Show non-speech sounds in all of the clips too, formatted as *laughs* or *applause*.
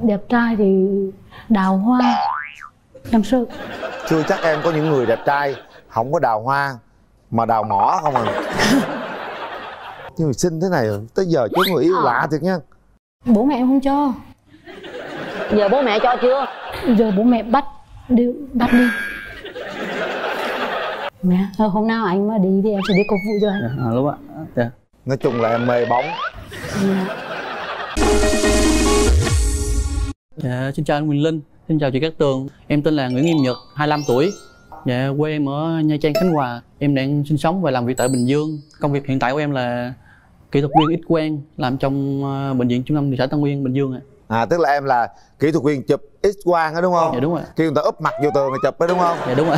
đẹp trai thì đào hoa em sợ. Chưa chắc em có những người đẹp trai không có đào hoa mà đào mỏ không à. Nhưng mà xinh thế này tới giờ chú người yêu lạ thiệt nha. Bố mẹ em không cho. Giờ bố mẹ cho chưa? Giờ bố mẹ bắt đi bắt đi. Mẹ ờ, hôm nào anh mà đi thì em sẽ đi phục vụ cho anh. À, lúc á dạ. nói chung là em mê bóng. Dạ. Dạ xin chào anh Quỳnh Linh. Xin chào chị Cát Tường. Em tên là Nguyễn Nghiêm Nhật 25 tuổi. Dạ quê em ở Nha Trang Khánh Hòa. Em đang sinh sống và làm việc tại Bình Dương. Công việc hiện tại của em là kỹ thuật viên X quang làm trong ờ, bệnh viện trung tâm thị xã Tân Nguyên Bình Dương ạ. À tức là em là kỹ thuật viên chụp x quang đó đúng không? Dạ đúng rồi kêu người ta úp mặt vô tường rồi chụp đó đúng không? Dạ đúng rồi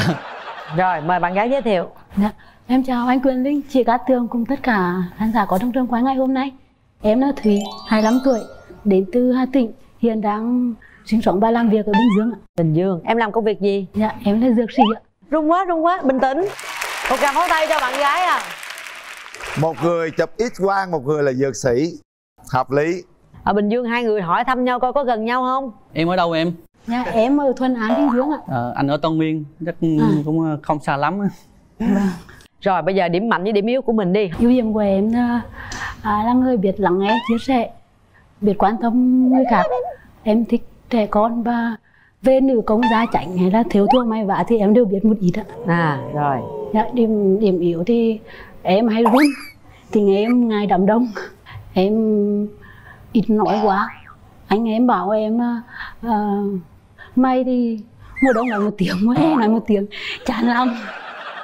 rồi mời bạn gái giới thiệu. Dạ. Em chào anh Quyền Linh, chị Cát Tường cùng tất cả khán giả có trong trường quay ngày hôm nay. Em là Thùy, 25 tuổi, đến từ Hà Tĩnh, hiện đang sinh sống và làm việc ở Bình Dương ạ. Bình Dương. Em làm công việc gì? Dạ, em là dược sĩ ạ. rung quá rung quá. Bình tĩnh. Một tràng pháo tay cho bạn gái à. Một người chụp x quang một người là dược sĩ. Hợp lý. Ở Bình Dương hai người hỏi thăm nhau coi có gần nhau không? Em ở đâu em? Dạ, em ở Thuận An, Bình Dương ạ. Ờ, anh ở Tân Nguyên. Chắc cũng ờ, không xa lắm. Rồi bây giờ điểm mạnh với điểm yếu của mình đi. Ưu điểm của em là, à, là người biết lắng nghe, chia sẻ, biết quan tâm người khác. Em thích trẻ con và về nữ công gia chảnh hay là thiếu thua may vá thì em đều biết một ít ạ. à rồi. Dạ, điểm điểm yếu thì em hay run tình em ngài đám đông. Em ít nói quá. Anh em bảo em là à, may thì mùa đông nói một tiếng mùa hè nói một tiếng chán lắm.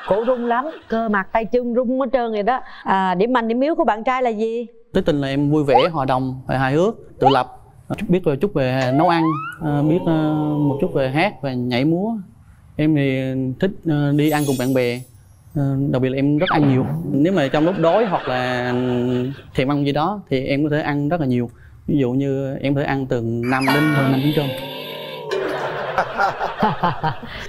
Cổ rung lắm cơ mặt tay chân rung hết trơn rồi đó. À, điểm mạnh điểm yếu của bạn trai là gì tính tình là em vui vẻ hòa đồng và hài hước tự lập. Biết rồi chút về nấu ăn ờ, biết ờ, một chút về hát và nhảy múa. Em thì thích ờ, đi ăn cùng bạn bè đặc biệt là em rất ăn nhiều. Nếu mà trong lúc đói hoặc là thèm ăn gì đó thì em có thể ăn rất là nhiều. Ví dụ như em có thể ăn từ 5 đến hơn năm tiếng cơm.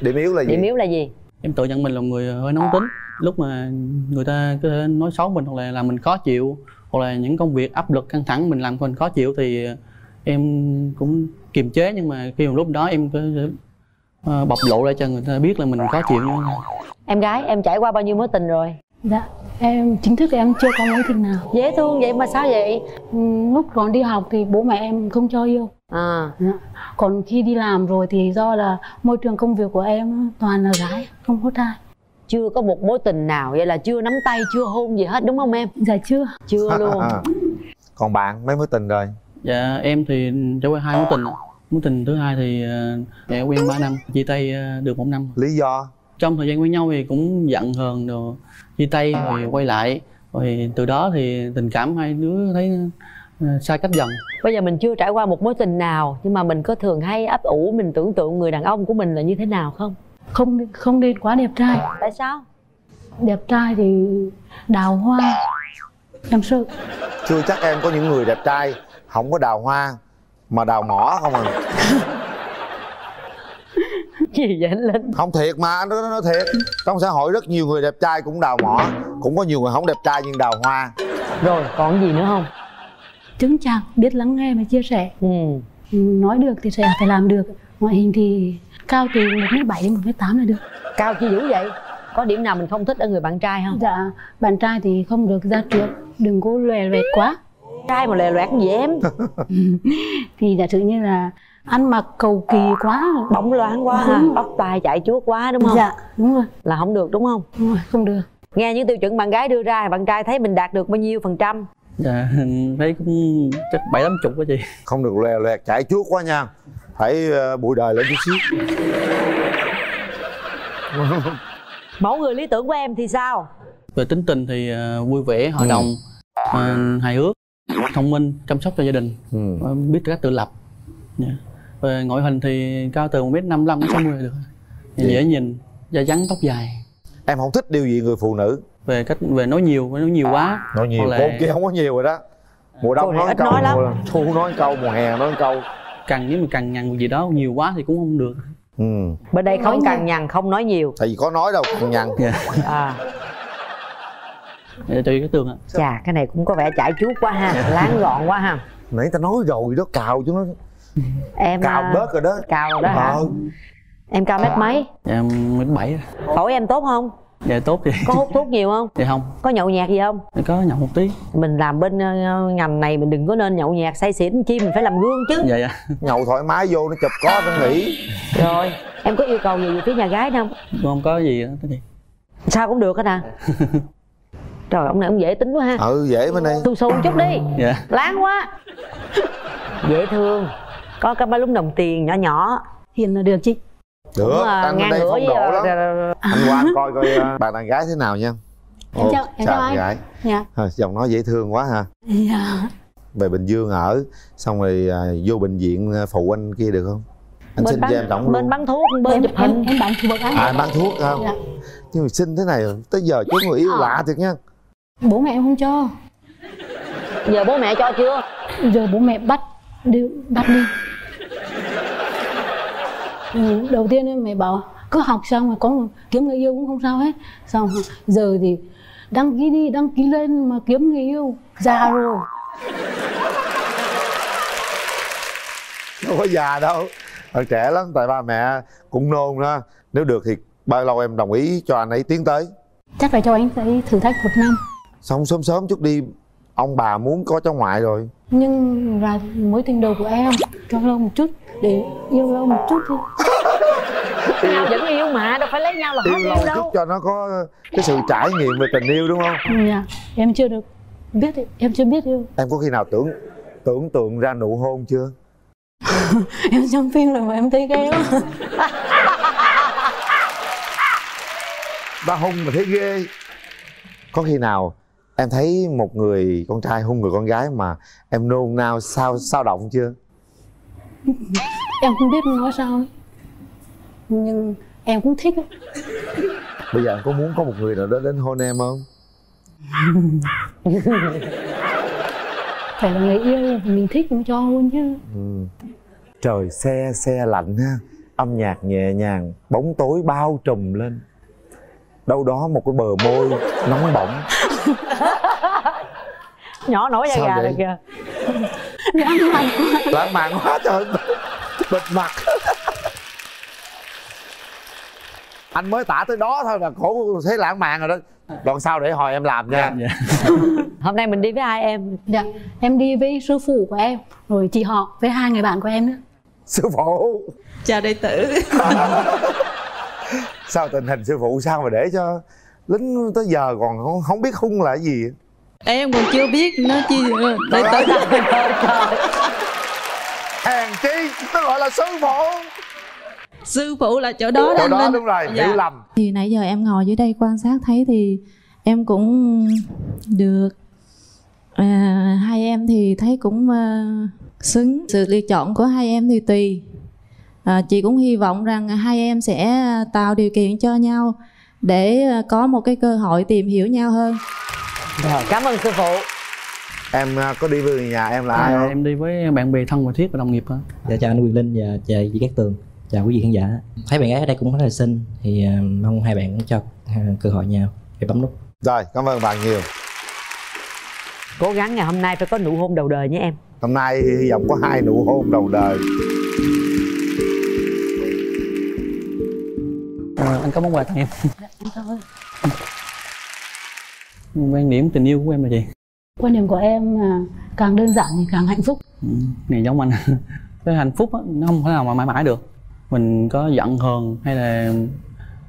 Điểm yếu là gì? Điểm yếu là gì? Em tự nhận mình là một người hơi nóng tính. Lúc mà người ta có thể nói xấu mình hoặc là làm mình khó chịu hoặc là những công việc áp lực căng thẳng mình làm mình khó chịu thì em cũng kiềm chế. Nhưng mà khi mà lúc đó em thể ờ, bộc lộ ra cho người ta biết là mình khó chịu em gái em trải qua bao nhiêu mối tình rồi? Dạ em chính thức thì em chưa có mối tình nào. Dễ thương vậy mà sao vậy? Ừ, lúc còn đi học thì bố mẹ em không cho yêu. À. Dạ. còn khi đi làm rồi thì do là môi trường công việc của em toàn là gái không có trai chưa có một mối tình nào vậy là chưa nắm tay chưa hôn gì hết đúng không em? Dạ chưa. Chưa luôn. còn bạn mấy mối tình rồi? Dạ em thì trải qua hai mối tình. Mối tình thứ hai thì ờ, dạ, quen 3 năm chia tay ờ, được một năm. Lý do? Trong thời gian quen nhau thì cũng giận hờn rồi chia tay rồi quay lại rồi từ đó thì tình cảm hai đứa thấy ờ, xa cách dần. Bây giờ mình chưa trải qua một mối tình nào nhưng mà mình có thường hay ấp ủ mình tưởng tượng người đàn ông của mình là như thế nào không không không nên quá đẹp trai. Tại sao? Đẹp trai thì đào hoa. Em sợ. Chưa chắc em có những người đẹp trai không có đào hoa mà đào mỏ không à. *laughs* Gì vậy anh linh? Không thiệt mà anh nói, nói thiệt. Trong xã hội rất nhiều người đẹp trai cũng đào mỏ cũng có nhiều người không đẹp trai nhưng đào hoa. Rồi còn gì nữa không? Chứng chạc biết lắng nghe và chia sẻ. Ừ Ừ, nói được thì sẽ phải làm được. Ngoại hình thì cao từ một m bảy đến một m tám là được. Cao chi dữ vậy? Có điểm nào mình không thích ở người bạn trai không? Dạ bạn trai thì không được ra trước đừng có lòe loẹt quá. Trai mà lè loẹt gì em? *laughs* Thì giả sử như là ăn mặc cầu kỳ quá. Bóng loáng quá ha. Tóc tai chạy chuốt quá đúng không? Dạ đúng rồi, là không được đúng không? Đúng rồi không được. Nghe những tiêu chuẩn bạn gái đưa ra bạn trai thấy mình đạt được bao nhiêu phần trăm? Dạ thấy cũng chắc bảy tám chục đó chị. Không được lè loẹt chạy chuốt quá nha phải uh, bụi đời lên chút xíu. Mẫu người lý tưởng của em thì sao? Về tính tình thì ờ, vui vẻ hòa đồng ờ, hài hước thông minh chăm sóc cho gia đình ừ. ờ, biết cách tự lập. Dạ. về ngoại hình thì cao từ một m năm đến sáu mươi được. Dễ nhìn da trắng tóc dài. Em không thích điều gì người phụ nữ. Về cách về nói nhiều nói nhiều quá. Nói nhiều là- cô kia không có nhiều rồi đó. Mùa đông nói câu nói lắm. mùa thu nói câu mùa hè nói câu cần nếu mà cần nhằn gì đó nhiều quá thì cũng không được. Ừ. bên đây không cằn nhằn không nói nhiều. Tại vì có nói đâu con nhằn. Dạ. À Dạ, tùy cái tường ạ. Chà cái này cũng có vẻ chải chuốt quá ha láng gọn quá ha. Nãy ta nói rồi đó cào cho nó em cào à, bớt rồi đó. cào rồi đó hả? Ờ. Em cao mét mấy? Dạ em mét bảy. Phổi em tốt không dạ tốt thì có hút thuốc nhiều không? *laughs* Dạ không. Có nhậu nhạt gì không? Có nhậu một tí. Mình làm bên ờ, ngành này mình đừng có nên nhậu nhạt say xỉn chi mình phải làm gương chứ. Dạ dạ. *laughs* Nhậu thoải mái vô nó chụp có nó nghỉ. Rồi em có yêu cầu gì về phía nhà gái không? Không có gì đó cái gì. Sao cũng được hết à? *laughs* Trời ông này ông dễ tính quá ha. Ừ dễ bên đây xù xù chút đi. Dạ. Láng quá. Dễ thương. Có cái ba lúng đồng tiền nhỏ nhỏ. Hiện là được chị được cũng, à, ăn ngang đây ngửa phong với độ ờ, lắm. ờ, anh qua anh coi coi à, *laughs* bạn đàn gái thế nào nha. Em chào- em chào anh. gái. Dạ. À, giọng nói dễ thương quá ha. Dạ. Về bình dương ở xong rồi à, vô bệnh viện à, phụ anh kia được không? Anh bên xin bán, cho em tổng bên luôn bán thuốc bên em chụp hình. em, bán thuốc anh à bán thuốc không? Dạ. nhưng mà xin thế này tới giờ chú người yêu Ờ. lạ thiệt nha. Bố mẹ em không cho. Giờ bố mẹ cho chưa? Giờ bố mẹ bắt đi bắt đi ừ, đầu tiên em mẹ bảo cứ học xong rồi có kiếm người yêu cũng không sao hết. Xong giờ thì đăng ký đi đăng ký lên mà kiếm người yêu già rồi. Không có già đâu còn trẻ lắm tại ba mẹ cũng nôn đó. Nếu được thì bao lâu em đồng ý cho anh ấy tiến tới? Chắc là cho anh phải thử thách một năm. Xong sớm sớm chút đi ông bà muốn có cháu ngoại rồi. Nhưng là mối tình đầu của em cho lâu một chút để yêu lâu một chút thôi nhau *laughs* vẫn yêu mà đâu phải lấy nhau là hết yêu lâu yêu chút đâu. cho nó có cái sự trải nghiệm về tình yêu đúng không? Dạ. Em chưa được biết em chưa biết yêu. Em có khi nào tưởng tưởng tượng ra nụ hôn chưa? *laughs* Em xem phim rồi mà em thấy ghê quá. Ba hung mà thấy ghê. Có khi nào em thấy một người con trai hung người con gái mà em nôn nao sao sao động chưa em không biết nói sao nhưng em cũng thích ấy. bây giờ em có muốn có một người nào đó đến hôn em không? *laughs* Phải là người yêu mình thích mới cho luôn chứ. Ừ. trời xe xe lạnh ha. Âm nhạc nhẹ nhàng bóng tối bao trùm lên. Đâu đó một cái bờ môi nóng bỏng. *laughs* Nhỏ nổi da Sao gà rồi kìa lãng mạn quá. Lãng mạn quá trời. Bịt mặt. Anh mới tả tới đó thôi là cổ thấy lãng mạn rồi đó. Đoạn sau để hồi em làm nha. Dạ *laughs* hôm nay mình đi với hai em? Dạ em đi với sư phụ của em rồi chị họ với hai người bạn của em nữa. Sư phụ. Chào đệ tử. *laughs* Sao tình hình sư phụ sao mà để cho lính tới giờ còn không, không biết hung là cái gì em còn chưa biết nó chi đệ tử hèn chi nó gọi là sư phụ. Sư phụ là chỗ đó chỗ đó đúng rồi Dạ. hiểu lầm. Thì nãy giờ em ngồi dưới đây quan sát thấy thì em cũng được à, hai em thì thấy cũng à, xứng. Sự lựa chọn của hai em thì tùy. À, chị cũng hy vọng rằng hai em sẽ tạo điều kiện cho nhau để à, có một cái cơ hội tìm hiểu nhau hơn rồi cảm ơn sư phụ. Em à, có đi với người nhà em là ai à, không? em đi với bạn bè thân và thiết và đồng nghiệp thôi Dạ chào anh Quyền Linh và chào chị Cát Tường. Chào quý vị khán giả. Thấy bạn gái ở đây cũng rất là xinh. Thì à, mong hai bạn cho à, cơ hội nhau Để bấm nút. Rồi cảm ơn bạn nhiều. Cố gắng ngày hôm nay phải có nụ hôn đầu đời nhé em. Hôm nay hy vọng có hai nụ hôn đầu đời. À, anh có món quà tặng em quan điểm tình yêu của em là gì? Quan điểm của em là càng đơn giản thì càng hạnh phúc. Ừ, này giống anh. *laughs* Cái hạnh phúc á, nó không thể nào mà mãi mãi được. Mình có giận hờn hay là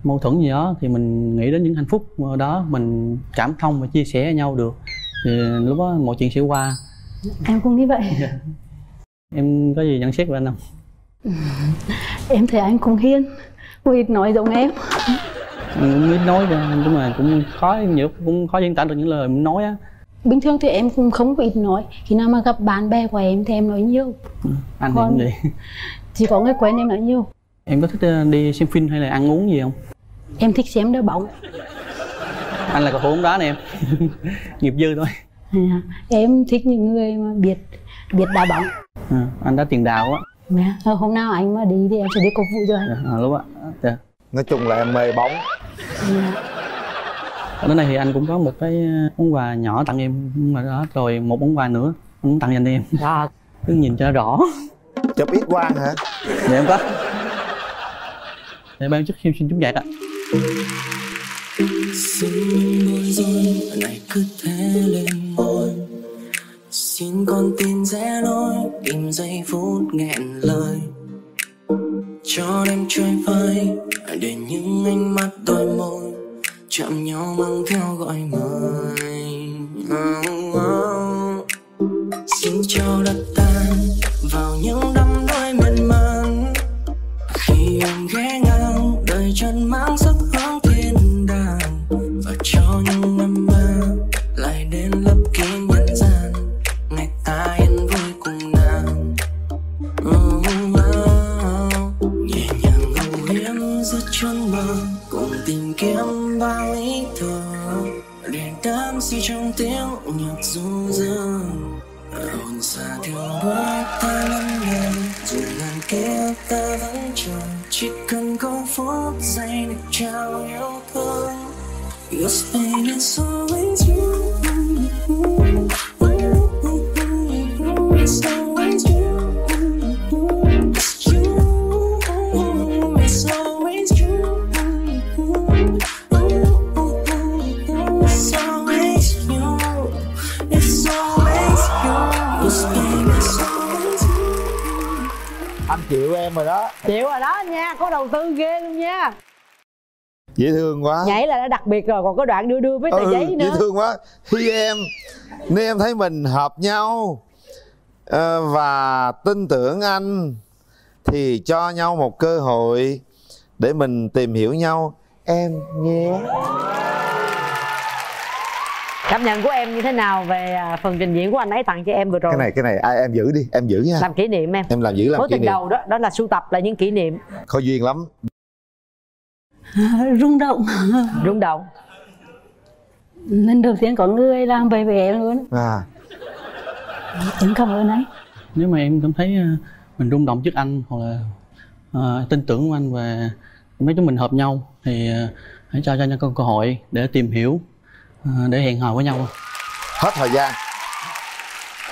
mâu thuẫn gì đó thì mình nghĩ đến những hạnh phúc đó mình cảm thông và chia sẻ với nhau được. Thì lúc đó mọi chuyện sẽ qua. Em cũng nghĩ vậy. *laughs* Em có gì nhận xét về anh không? *laughs* Em thấy anh cũng hiên cũng ít nói giống em anh cũng biết nói nhưng mà cũng khó nhiều cũng khó diễn tả được những lời mình nói á. Bình thường thì em cũng không có ít nói. Khi nào mà gặp bạn bè của em thì em nói nhiều. Anh thì Còn- cũng vậy. *laughs* chỉ có người quen em nói nhiều. Em có thích ờ, đi xem phim hay là ăn uống gì không? Em thích xem đá bóng. Anh là cầu thủ bóng đá này em. *laughs* Nghiệp dư thôi. À, em thích những người mà biết biết đá bóng. À, anh đã tiền đào á. Ờ, hôm nào anh mà đi thì em sẽ đi cổ vũ cho anh. À, lúc á. Dạ. Nói chung là em mê bóng. Dạ. đến đây thì anh cũng có một cái ờ, món quà nhỏ tặng em mà đó rồi một món quà nữa anh cũng tặng dành cho em. Rồi cứ nhìn cho rõ. Chụp ít quang hả? Dạ em có. Để ban chức xin xin chúng dạy ạ xin bối rối này cứ thế lên ngôi xin con tim rẽ lối tìm giây phút nghẹn lời cho đêm trôi phai để những ánh mắt đôi môi chạm nhau mang theo gọi mời oh, oh. Đã đặc biệt rồi còn có đoạn đưa đưa với tờ giấy dễ nữa. thương quá. Khi em nếu em thấy mình hợp nhau ờ, và tin tưởng anh thì cho nhau một cơ hội để mình tìm hiểu nhau. Em nhé. Cảm nhận của em như thế nào về à, phần trình diễn của anh ấy tặng cho em vừa rồi? Cái này cái này ai em giữ đi em giữ nha. Làm kỷ niệm em. Em làm giữ làm mối kỷ niệm. đầu đó đó là sưu tập là những kỷ niệm. Có duyên lắm *laughs* rung động. Rung động. Lần đầu tiên có người làm vậy với em luôn. À. Em cảm ơn anh. Nếu mà em cảm thấy ờ, mình rung động trước anh hoặc là ờ, tin tưởng của anh và mấy chúng mình hợp nhau thì ờ, hãy cho cho nhau cơ hội để tìm hiểu ờ, để hẹn hò với nhau. Hết thời gian.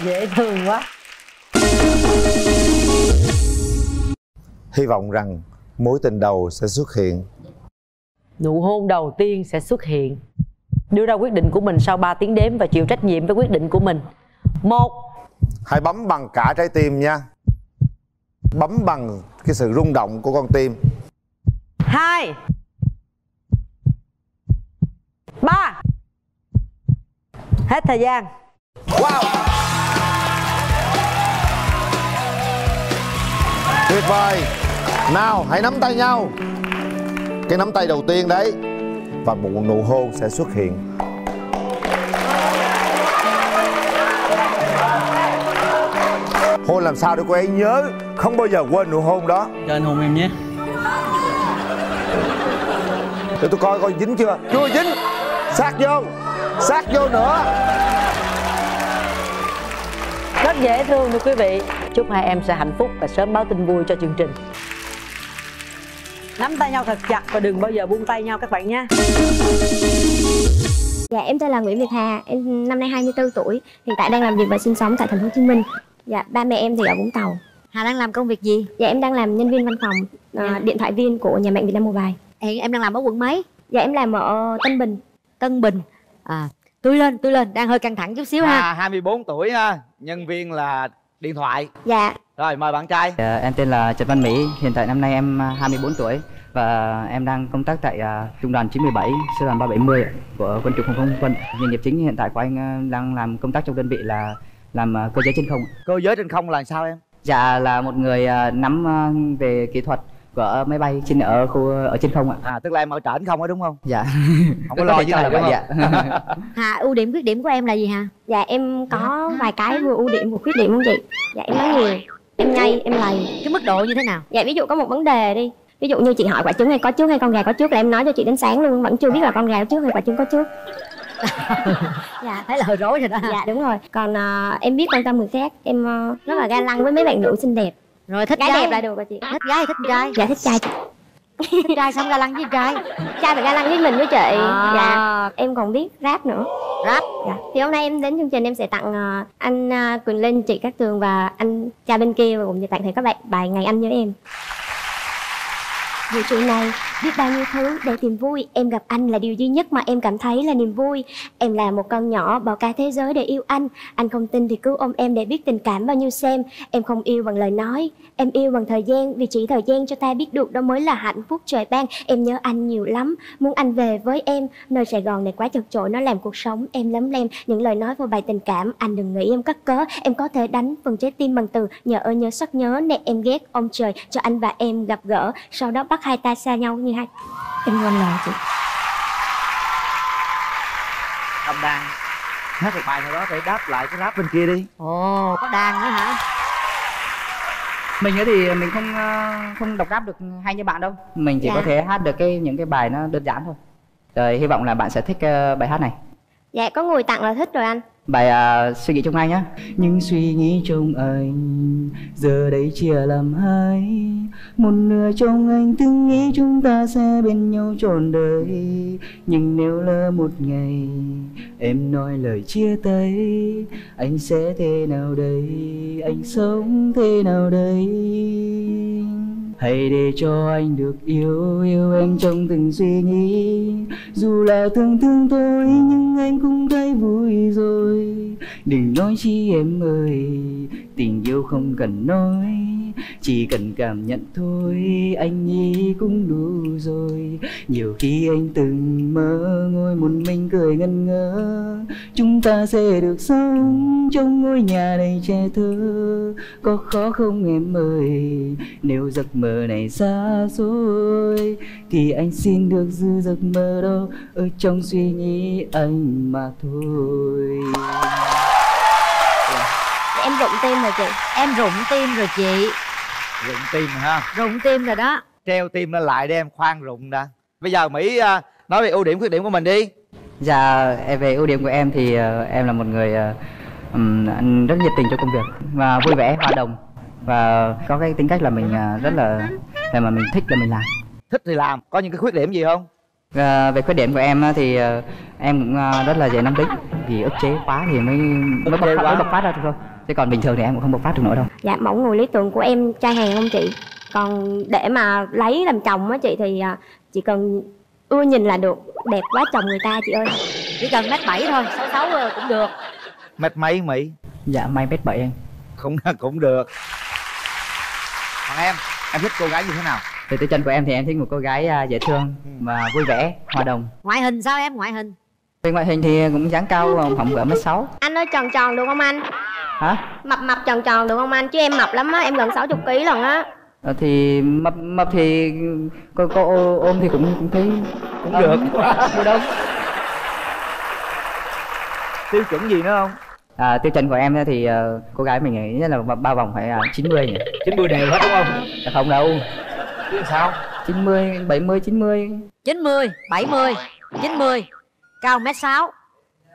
Dễ thương quá. Hy vọng rằng mối tình đầu sẽ xuất hiện nụ hôn đầu tiên sẽ xuất hiện. Đưa ra quyết định của mình sau 3 tiếng đếm và chịu trách nhiệm với quyết định của mình. Một. Hãy bấm bằng cả trái tim nha. Bấm bằng cái sự rung động của con tim. Hai. Ba. Hết thời gian. Wow. Tuyệt vời. Nào hãy nắm tay nhau cái nắm tay đầu tiên đấy. Và một nụ hôn sẽ xuất hiện. Hôn làm sao để cô ấy nhớ. Không bao giờ quên nụ hôn đó. Cho anh hôn em nhé. Để tôi coi coi dính chưa. Chưa dính. Sát vô. Sát vô nữa. Rất dễ thương thưa quý vị. Chúc hai em sẽ hạnh phúc và sớm báo tin vui cho chương trình nắm tay nhau thật chặt và đừng bao giờ buông tay nhau các bạn nhé Dạ em tên là Nguyễn Việt Hà, em năm nay 24 tuổi, hiện tại đang làm việc và sinh sống tại thành phố Hồ Chí Minh. Dạ ba mẹ em thì ở Vũng Tàu. Hà đang làm công việc gì? Dạ em đang làm nhân viên văn phòng, à, điện thoại viên của nhà mạng Việt Nam Mobile. Hiện em đang làm ở quận mấy? Dạ em làm ở Tân Bình. Tân Bình. À, tươi lên, tươi lên, đang hơi căng thẳng chút xíu ha. À, 24 tuổi ha, nhân viên là điện thoại. Dạ. Rồi mời bạn trai. Dạ, em tên là Trần Văn Mỹ, hiện tại năm nay em à, 24 tuổi và em đang công tác tại à, trung đoàn 97, sư đoàn 370 của quân chủng phòng không quân. Nghề nghiệp chính hiện tại của anh à, đang làm công tác trong đơn vị là làm à, cơ giới trên không. Cơ giới trên không là sao em? Dạ là một người à, nắm à, về kỹ thuật của máy bay trên ở khu ở trên không ạ. À tức là em ở trển không á đúng không? Dạ. Không có lo thể với này là đúng vậy, không? dạ. *laughs* Hà, ưu điểm khuyết điểm của em là gì hả? Dạ em có vài cái vừa ưu điểm vừa khuyết điểm không chị? Dạ em nói nhiều, em nhây, em lầy. Cái mức độ như thế nào? Dạ ví dụ có một vấn đề đi, ví dụ như chị hỏi quả trứng hay có trước hay con gà có trước là em nói cho chị đến sáng luôn vẫn chưa biết là con gà có trước hay quả trứng có trước. *laughs* Dạ thấy là hơi rối rồi đó. Dạ đúng rồi. Còn à, em biết quan tâm người khác em à, rất là ga lăng với mấy bạn nữ xinh đẹp. Rồi thích gái, gái đẹp là được rồi chị. Thích gái thích trai. Dạ thích trai *laughs* trai xong ga lăng với trai trai phải ga lăng với mình với chị À. dạ em còn biết rap nữa rap Dạ. Thì hôm nay em đến chương trình em sẽ tặng ờ, anh ờ, Quỳnh Linh, chị Cát Tường và anh cha bên kia và cũng như tặng thầy các bạn bài Ngày Anh Nhớ Em. Vũ trụ này. Biết bao nhiêu thứ để tìm vui. Em gặp anh là điều duy nhất mà em cảm thấy là niềm vui. Em là một con nhỏ bỏ cả thế giới để yêu anh. Anh không tin thì cứ ôm em để biết tình cảm bao nhiêu xem. Em không yêu bằng lời nói. Em yêu bằng thời gian, Vì chỉ thời gian cho ta biết được đó mới là hạnh phúc trời ban. Em nhớ anh nhiều lắm. Muốn anh về với em. Nơi Sài Gòn này quá chật chội, Nó làm cuộc sống em lấm lem. Những lời nói vô bài tình cảm, Anh đừng nghĩ em cắt cớ. Em có thể đánh phần trái tim bằng từ. Nhờ ơi nhớ sắc nhớ Nè em ghét ông trời Cho anh và em gặp gỡ. Sau đó bắt hai ta xa nhau như hai Em quên lời chị. Cầm đàn Hát một bài nào đó để đáp lại cái rap bên kia đi. Ồ có đàn nữa hả? Mình ấy thì mình không ờ, không đọc rap được hay như bạn đâu. Mình chỉ Dạ. có thể hát được cái những cái bài nó đơn giản thôi. Rồi hy vọng là bạn sẽ thích ờ, bài hát này. Dạ có người tặng là thích rồi anh bài ờ, suy nghĩ trong anh nhá. Những suy nghĩ trong anh giờ đây chia làm hai. Một nửa trong anh từng nghĩ chúng ta sẽ bên nhau trọn đời. Nhưng nếu lỡ một ngày em nói lời chia tay anh sẽ thế nào đây? Anh sống thế nào đây? Hãy để cho anh được yêu yêu em trong từng suy nghĩ. Dù là thương thương tôi, nhưng anh cũng thấy vui rồi. Đừng nói chi em ơi, tình yêu không cần nói chỉ cần cảm nhận thôi anh nghĩ cũng đủ rồi. Nhiều khi anh từng mơ ngồi một mình cười ngân ngơ. Chúng ta sẽ được sống trong ngôi nhà đầy trẻ thơ. Có khó không em ơi? Nếu giấc mơ này xa xôi thì anh xin được giữ giấc mơ đó ở trong suy nghĩ anh mà thôi. Em rụng tim rồi chị. Em rụng tim rồi chị Rụng tim ha. Rụng tim rồi đó. Treo tim lên lại để em khoan rụng đã. Bây giờ Mỹ à, nói về ưu điểm khuyết điểm của mình đi. Dạ, em về ưu điểm của em thì ờ, em là một người ừm, anh rất nhiệt tình trong công việc và vui vẻ, hòa đồng. Và có cái tính cách là mình rất là là mà mình thích là mình làm. Thích thì làm. Có những cái khuyết điểm gì không? Và về khuyết điểm của em á, thì em cũng rất là dễ nắm tính. Vì ức chế quá thì mới mới bộc phát, mới bộc phát ra được thôi. Chứ còn bình thường thì em cũng không bộc phát được nữa đâu. Dạ mẫu người lý tưởng của em trai hàng không chị? Còn để mà lấy làm chồng á chị thì à, chỉ cần ưa nhìn là được. Đẹp quá chồng người ta chị ơi. Chỉ cần mét bảy thôi sáu sáu rồi cũng được. Mét mấy Mỹ? Dạ, may mét bảy em. Cũng *laughs* cũng được. Còn em Em thích cô gái như thế nào? Về tiêu chân của em thì em thích một cô gái à, dễ thương và vui vẻ, hòa đồng. ngoại hình sao em? Ngoại hình Về ngoại hình thì cũng dáng cao khoảng cỡ mét sáu. Anh ơi tròn tròn được không anh? Hả? Mập mập tròn tròn được không anh? Chứ em mập lắm á Em gần 60 kg lần á. Ờ, thì mập mập thì cô, cô ôm thì cũng cũng thấy Cũng được. *laughs* Được đâu? Tiêu chuẩn gì nữa không? À, tiêu chuẩn của em thì ờ, cô gái mình nghĩ là ba- vòng phải là 90 nhỉ 90 đều hết đúng không? Không đâu. Chứ sao? 90 70 90 90 70 90 cao mét sáu.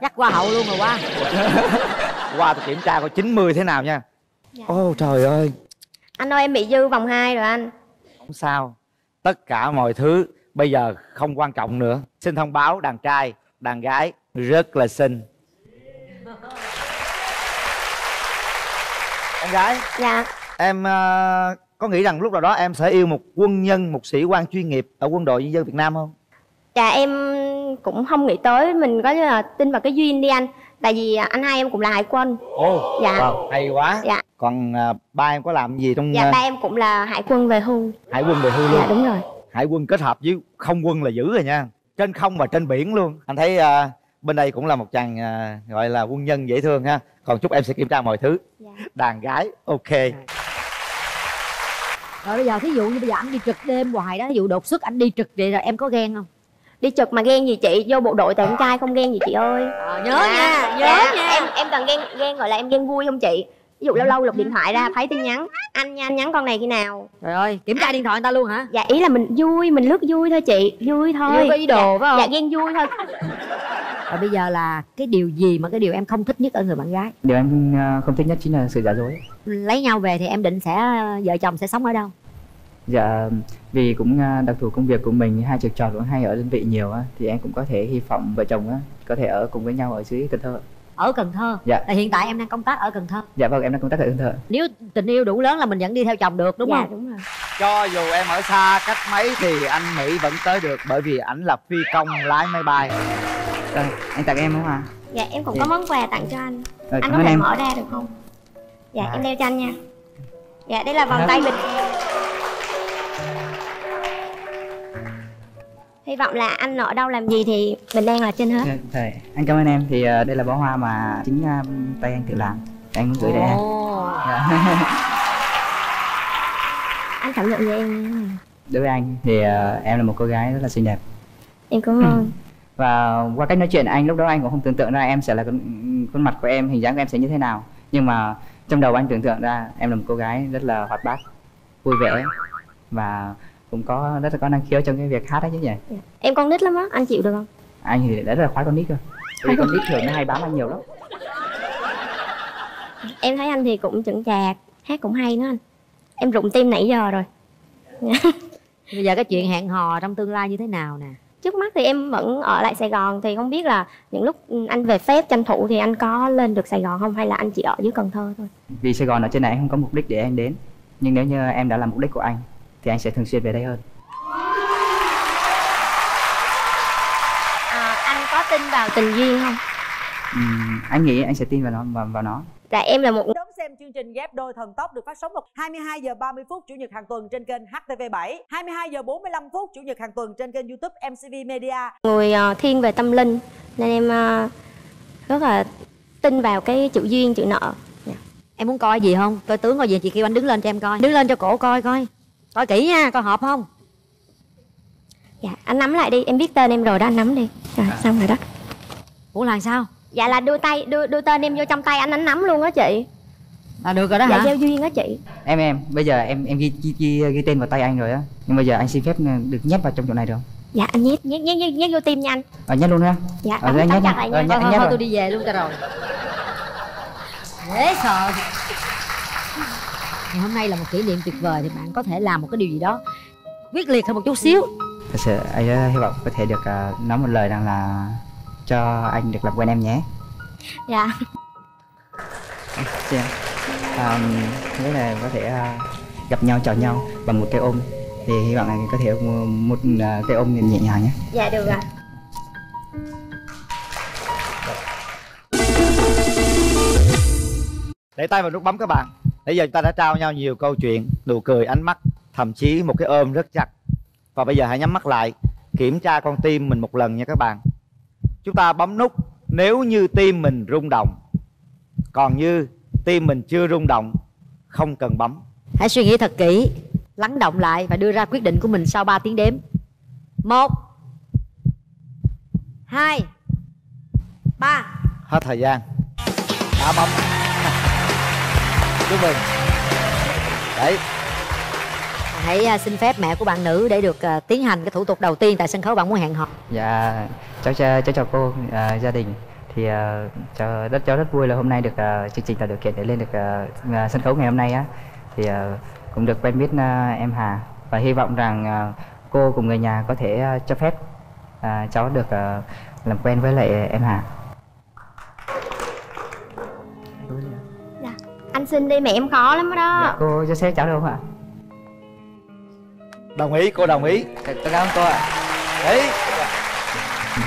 Dắt qua hậu luôn rồi qua *laughs* Qua tôi kiểm tra coi 90 thế nào nha. Dạ. Ô trời ơi. Anh ơi em bị dư vòng 2 rồi anh. Không sao. Tất cả mọi thứ bây giờ không quan trọng nữa. Xin thông báo đàn trai, đàn gái rất là xinh. Em gái Dạ. Em ờ, có nghĩ rằng lúc nào đó em sẽ yêu một quân nhân, một sĩ quan chuyên nghiệp ở quân đội nhân dân Việt Nam không? Dạ em cũng không nghĩ tới Mình có là tin vào cái duyên đi anh. Tại vì anh hai em cũng là hải quân. Ồ, Dạ. wow, hay quá. Dạ. Còn ờ, ba em có làm gì trong Dạ ờ, ba em cũng là hải quân về hưu. Hải quân về hưu luôn? Dạ đúng rồi. Hải quân kết hợp với không quân là dữ rồi nha. Trên không và trên biển luôn. Anh thấy ờ, bên đây cũng là một chàng ờ, gọi là quân nhân dễ thương ha. Còn chúc em sẽ kiểm tra mọi thứ. Dạ. Đàn gái, ok. Rồi bây giờ thí dụ như bây giờ anh đi trực đêm hoài đó ví dụ đột xuất anh đi trực vậy rồi em có ghen không Đi trực mà ghen gì chị? Vô bộ đội tại con trai không ghen gì chị ơi. Ờ, nhớ nha, nhớ dạ. nha. Em em cần ghen ghen gọi là em ghen vui không chị? Ví dụ lâu lâu lục điện thoại ra thấy tin nhắn. Anh nha anh nhắn con này khi nào? Trời ơi kiểm tra điện thoại người ta luôn hả? Dạ ý là mình vui Mình lướt vui thôi chị. Vui thôi. Vui có ý đồ dạ, phải không? Dạ ghen vui thôi. Rồi bây giờ là cái điều gì mà cái điều em không thích nhất ở người bạn gái? Điều em ờ, không thích nhất chính là sự giả dối. Lấy nhau về thì em định sẽ vợ chồng sẽ sống ở đâu dạ vì cũng ờ, đặc thù công việc của mình hai trực trò cũng hay ở đơn vị nhiều á thì em cũng có thể hy vọng vợ chồng á có thể ở cùng với nhau ở dưới Cần Thơ. Ở Cần Thơ? Dạ. là hiện tại em đang công tác ở Cần Thơ. Dạ vâng em đang công tác ở Cần Thơ. Nếu tình yêu đủ lớn là mình vẫn đi theo chồng được đúng dạ không? đúng rồi. Cho dù em ở xa cách mấy thì anh mỹ vẫn tới được bởi vì ảnh là phi công lái máy bay. Rồi, anh tặng em không à dạ em cũng Dạ. có món quà tặng cho anh. Rồi, anh có thể em. mở ra được không? Dạ Dạ. em đeo cho anh nha. Dạ đây là vòng Dạ. tay bình hy vọng là anh ở đâu làm gì thì bình an là trên hết. Dạ, Rồi, anh cảm ơn em. Thì ờ, đây là bó hoa mà chính ờ, tay anh tự làm. Anh muốn gửi đến em. Dạ. anh cảm nhận về em đối với anh thì ờ, em là một cô gái rất là xinh đẹp. Em cảm ơn. *clears throat* Và qua cách nói chuyện anh lúc đó anh cũng không tưởng tượng ra em sẽ là con khuôn mặt của em hình dáng của em sẽ như thế nào. Nhưng mà trong đầu anh tưởng tượng ra em là một cô gái rất là hoạt bát vui vẻ và cũng có rất là có năng khiếu trong cái việc hát đấy chứ nhỉ? Dạ. em con nít lắm á anh chịu được không? Anh thì rất là khoái con nít cơ. Vì con nít thường nó hay bám anh nhiều lắm. Em thấy anh thì cũng chững chạc hát cũng hay nữa anh. Em rụng tim nãy giờ rồi. *laughs* Bây giờ cái chuyện hẹn hò trong tương lai như thế nào nè? Trước mắt thì em vẫn ở lại Sài Gòn thì không biết là những lúc anh về phép tranh thủ thì anh có lên được Sài Gòn không hay là anh chỉ ở dưới Cần Thơ thôi? Vì Sài Gòn ở trên này anh không có mục đích để anh đến. Nhưng nếu như em đã là mục đích của anh thì anh sẽ thường xuyên về đây hơn. À, anh có tin vào tình duyên không? Ừm, anh nghĩ anh sẽ tin vào nó vào, vào nó. Tại em là một Đón xem chương trình ghép đôi thần tốc được phát sóng vào 22 giờ 30 phút chủ nhật hàng tuần trên kênh HTV7, 22 giờ 45 phút chủ nhật hàng tuần trên kênh YouTube MCV Media. người ờ, thiên về tâm linh nên em ờ, rất là tin vào cái chữ duyên chữ nợ. Em muốn coi gì không? Coi tướng coi gì? Chị kêu anh đứng lên cho em coi. Đứng lên cho cổ coi coi coi kỹ nha coi hợp không? Dạ anh nắm lại đi em biết tên em rồi đó anh nắm đi. Rồi xong rồi đó. Ủa là sao? Dạ là đưa tay đưa đưa tên em vô trong tay anh anh nắm luôn á chị. Là được rồi đó dạ hả? gieo duyên á chị. Em em bây giờ em em ghi, ghi, ghi, ghi tên vào tay anh rồi á. Nhưng bây giờ anh xin phép được nhét vào trong chỗ này được không? Dạ anh nhét nhét nhét nhét, nhét vô tim nha anh. Ờ, nhét luôn ha dạ ờ, anh nhét chặt lại nha. nha. Ờ, nhét, thôi, nhét thôi tôi đi về luôn cho rồi. Dễ sợ ngày hôm nay là một kỷ niệm tuyệt vời thì bạn có thể làm một cái điều gì đó quyết liệt hơn một chút xíu. Thật sự anh rất hy vọng có thể được ờ, nói một lời rằng là cho anh được làm quen em nhé. Dạ. Em. À, nghĩa là có thể à, gặp nhau chào nhau bằng một cái ôm. Thì hy vọng là có thể một, một à, cái ôm nhẹ nhàng nhé. Dạ được ạ. Để tay vào nút bấm các bạn nãy giờ chúng ta đã trao nhau nhiều câu chuyện nụ cười ánh mắt thậm chí một cái ôm rất chặt và bây giờ hãy nhắm mắt lại kiểm tra con tim mình một lần nha các bạn. Chúng ta bấm nút nếu như tim mình rung động còn như tim mình chưa rung động không cần bấm. Hãy suy nghĩ thật kỹ lắng động lại và đưa ra quyết định của mình sau 3 tiếng đếm. Một hai ba. Hết thời gian. Đã bấm chúc mừng đấy. Hãy à, xin phép mẹ của bạn nữ để được à, tiến hành cái thủ tục đầu tiên tại sân khấu bạn muốn hẹn hò. Dạ cháu chào cháu chào cô à, gia đình. Thì à, cháu rất cháu rất vui là hôm nay được à, chương trình tạo điều kiện để lên được à, sân khấu ngày hôm nay á. Thì à, cũng được quen biết à, em Hà. Và hy vọng rằng à, cô cùng người nhà có thể à, cho phép à, cháu được à, làm quen với lại em Hà anh xin đi mẹ em khó lắm đó. Cô cho phép cháu được không ạ đồng ý cô đồng ý. Tôi cảm ơn cô ạ. Đấy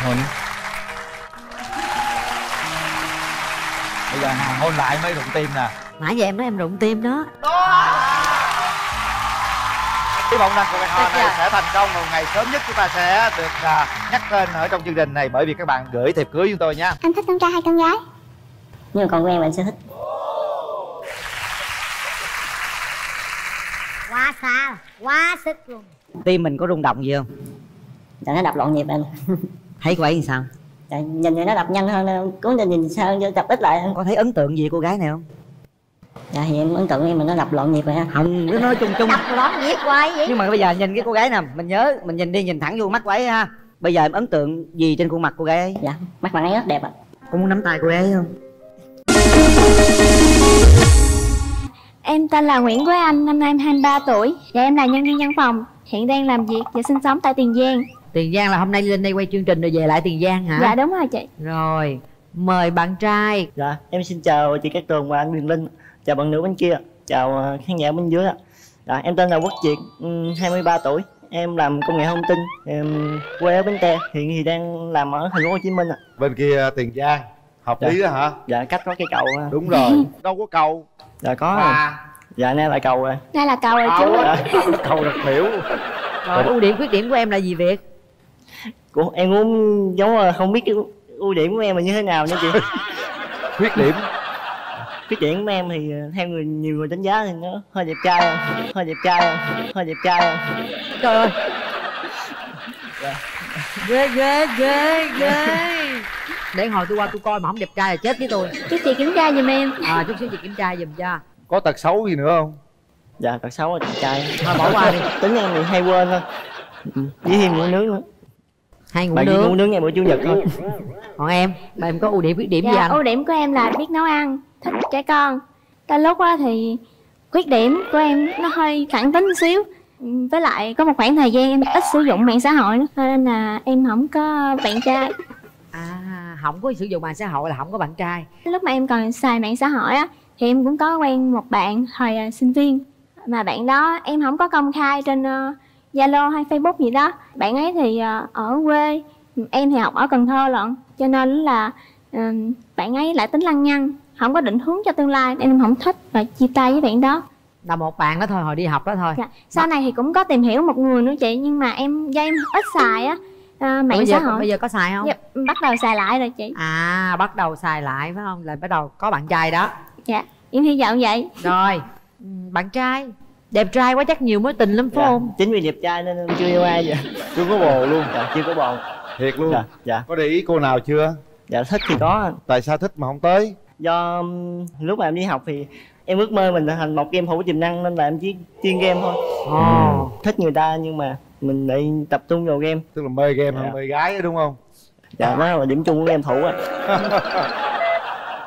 hôn. Bây giờ Hà hôn lại mới đụng tim nè. Nãy giờ em nói em rụng tim đó. Hy vọng rằng cuộc hẹn hò này sẽ thành công vào ngày sớm nhất. Chúng ta sẽ được à, nhắc tên ở trong chương trình này bởi vì các bạn gửi thiệp cưới chúng tôi nha. Anh thích con trai hay con gái? Nhưng mà con em anh sẽ thích quá xa quá sức luôn. Tim mình có rung động gì không? Dạ nó đập loạn nhịp anh *laughs* thấy cô ấy như sao? Dạ, nhìn thì nó đập nhanh hơn cố nhìn nhìn sao cho đập ít lại có thấy ấn tượng gì cô gái này không? Dạ thì em ấn tượng em mà nó đập loạn nhịp rồi ha. Không cứ nói chung chung. Đập loạn nhịp quay vậy. Nhưng mà bây giờ nhìn cái cô gái nè mình nhớ mình nhìn đi nhìn thẳng vô mắt cô ấy ha. Bây giờ em ấn tượng gì trên khuôn mặt cô gái ấy? Dạ mắt bạn ấy rất đẹp ạ. Có muốn nắm tay cô ấy không Em tên là Nguyễn Quế Anh, năm nay em 23 tuổi. Và em là nhân viên văn phòng. Hiện đang làm việc và sinh sống tại Tiền Giang. Tiền giang là hôm nay lên đây quay chương trình rồi về lại tiền giang hả? Dạ đúng rồi chị. Rồi mời bạn trai. Dạ, em xin chào chị Cát Tường và anh Quyền Linh. Chào bạn nữ bên kia, chào ờ, khán giả bên dưới ạ. Dạ, Em tên là Quốc Việt, ừm, 23 tuổi. Em làm công nghệ thông tin, em quê ở Bến Tre Hiện thì đang làm ở thành phố Hồ Chí Minh ạ. Bên kia tiền giang hợp Dạ. lý đó hả? Dạ, cách có cây cầu đúng rồi. *laughs* Đâu có cầu Dạ có À. Dạ, nay là cầu rồi Đây là cầu rồi chú Dạ. cầu đặc biểu rồi ưu điểm khuyết điểm của em là gì việt Của, Em cũng giống là không biết cái ưu điểm của em là như thế nào nha chị *laughs* khuyết điểm Khuyết điểm của em thì theo người nhiều người đánh giá thì nó hơi đẹp trai ạ. Hơi đẹp trai ạ. Hơi đẹp trai ạ. trời ơi ghê ghê ghê ghê để hồi tôi qua tôi coi mà không đẹp trai là chết với tôi. Chú chị kiểm tra giùm em. À chút xíu chị kiểm tra giùm cho. Có tật xấu gì nữa không? Dạ, tật xấu là đẹp trai. Thôi bỏ qua đi. Tính em thì hay quên thôi. Ừ, Với thêm ngủ nướng nữa hay ngủ Bạn chỉ ngủ nướng nướng ngày bữa chủ nhật thôi. Còn em mà em có ưu điểm khuyết điểm gì Dạ anh? ưu điểm của em là biết nấu ăn Thích trẻ con. Tới lúc á thì khuyết điểm của em nó hơi thẳng tính một xíu. Ừ, với lại có một khoảng thời gian em ít sử dụng mạng xã hội nữa nên là em không có bạn trai. À không có sử dụng mạng xã hội là không có bạn trai. Lúc mà em còn xài mạng xã hội á thì em cũng có quen một bạn hồi à, sinh viên. Mà bạn đó em không có công khai trên ờ, zalo hay facebook gì đó. Bạn ấy thì ờ, ở quê em thì học ở cần thơ lận. Cho nên là ờ, bạn ấy lại tính lăng nhăng không có định hướng cho tương lai. Nên em không thích và chia tay với bạn đó. Là một bạn đó thôi hồi đi học đó thôi. Dạ. sau này thì cũng có tìm hiểu một người nữa chị nhưng mà em do em ít xài á ờ, Rồi mạng bây xã giờ hội bây giờ có xài không? Dạ, bắt đầu xài lại rồi chị. À bắt đầu xài lại phải không? Là bắt đầu có bạn trai đó. Dạ em hy vọng vậy. Rồi ừ, bạn trai. Đẹp trai quá chắc nhiều mối tình lắm phải Dạ, không? Chính vì đẹp trai nên chưa yêu ai vậy. *laughs* Chưa có bồ luôn. Dạ, chưa có bồ. Thiệt luôn. Dạ, dạ. Có để ý cô nào chưa? Dạ, thích thì có. Tại sao thích mà không tới? Do um, lúc mà em đi học thì em ước mơ mình thành một game thủ tiềm năng nên là em chỉ chuyên game thôi. Ồ. Thích người ta nhưng mà mình lại tập trung vào game. Tức là mê game Dạ. hơn mê gái đó, đúng không? Dạ, đó là điểm chung của game thủ à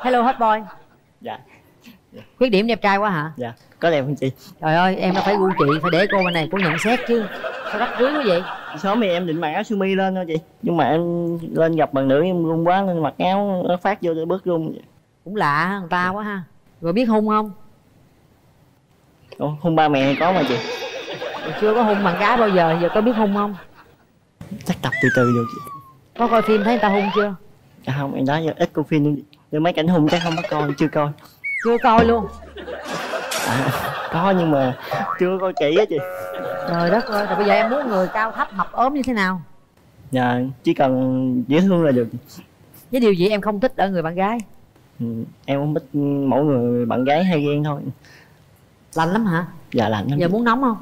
*laughs* hello hot boy. Dạ, khuyết điểm đẹp trai quá hả? Dạ, có đẹp không chị? trời ơi em nó phải gu chị phải để cô bên này cô nhận xét chứ. Sao rắc rưới quá vậy? Sớm thì em định mặc áo sơ mi lên thôi chị. Nhưng mà em lên gặp bạn nữ em run quá nên mặc áo nó phát vô tôi bớt run cũng lạ người ta quá ha. Rồi biết hung không? Ủa, Hôn ba mẹ có mà chị chưa có hung bạn gái bao giờ giờ có biết hung không? Chắc tập từ từ được chị. Có coi phim thấy người ta hung chưa? Dạ không, em đó giờ ít coi phim Nhưng mấy cảnh hung chắc không có coi, chưa coi. Chưa coi luôn. À, Có nhưng mà chưa coi kỹ á chị. Trời đất ơi rồi bây giờ em muốn người cao thấp mập ốm như thế nào? Dạ, chỉ cần dễ thương là được. Với điều gì em không thích ở người bạn gái? Ừ, Em không thích mỗi người bạn gái hay ghen thôi. Lạnh lắm hả? Dạ lạnh lắm giờ muốn nóng không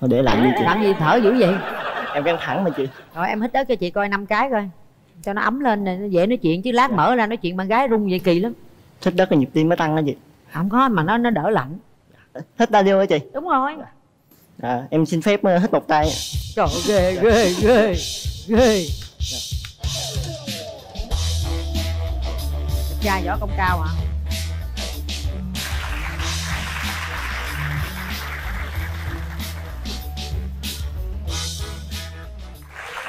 Thôi để lạnh đi chị. làm gì thở dữ vậy? Em căng thẳng mà chị. Rồi em hít đất cho chị coi năm cái coi. Cho nó ấm lên này nó dễ nói chuyện chứ lát mở ra nói chuyện bạn gái rung vậy kỳ lắm. Thích đất là nhịp tim mới tăng đó chị. Không có mà nó nó đỡ lạnh. Thích ta điêu hả chị. Đúng rồi. À, Em xin phép ờ, hít một tay. Trời ghê ghê ghê ghê. Trai võ công cao hả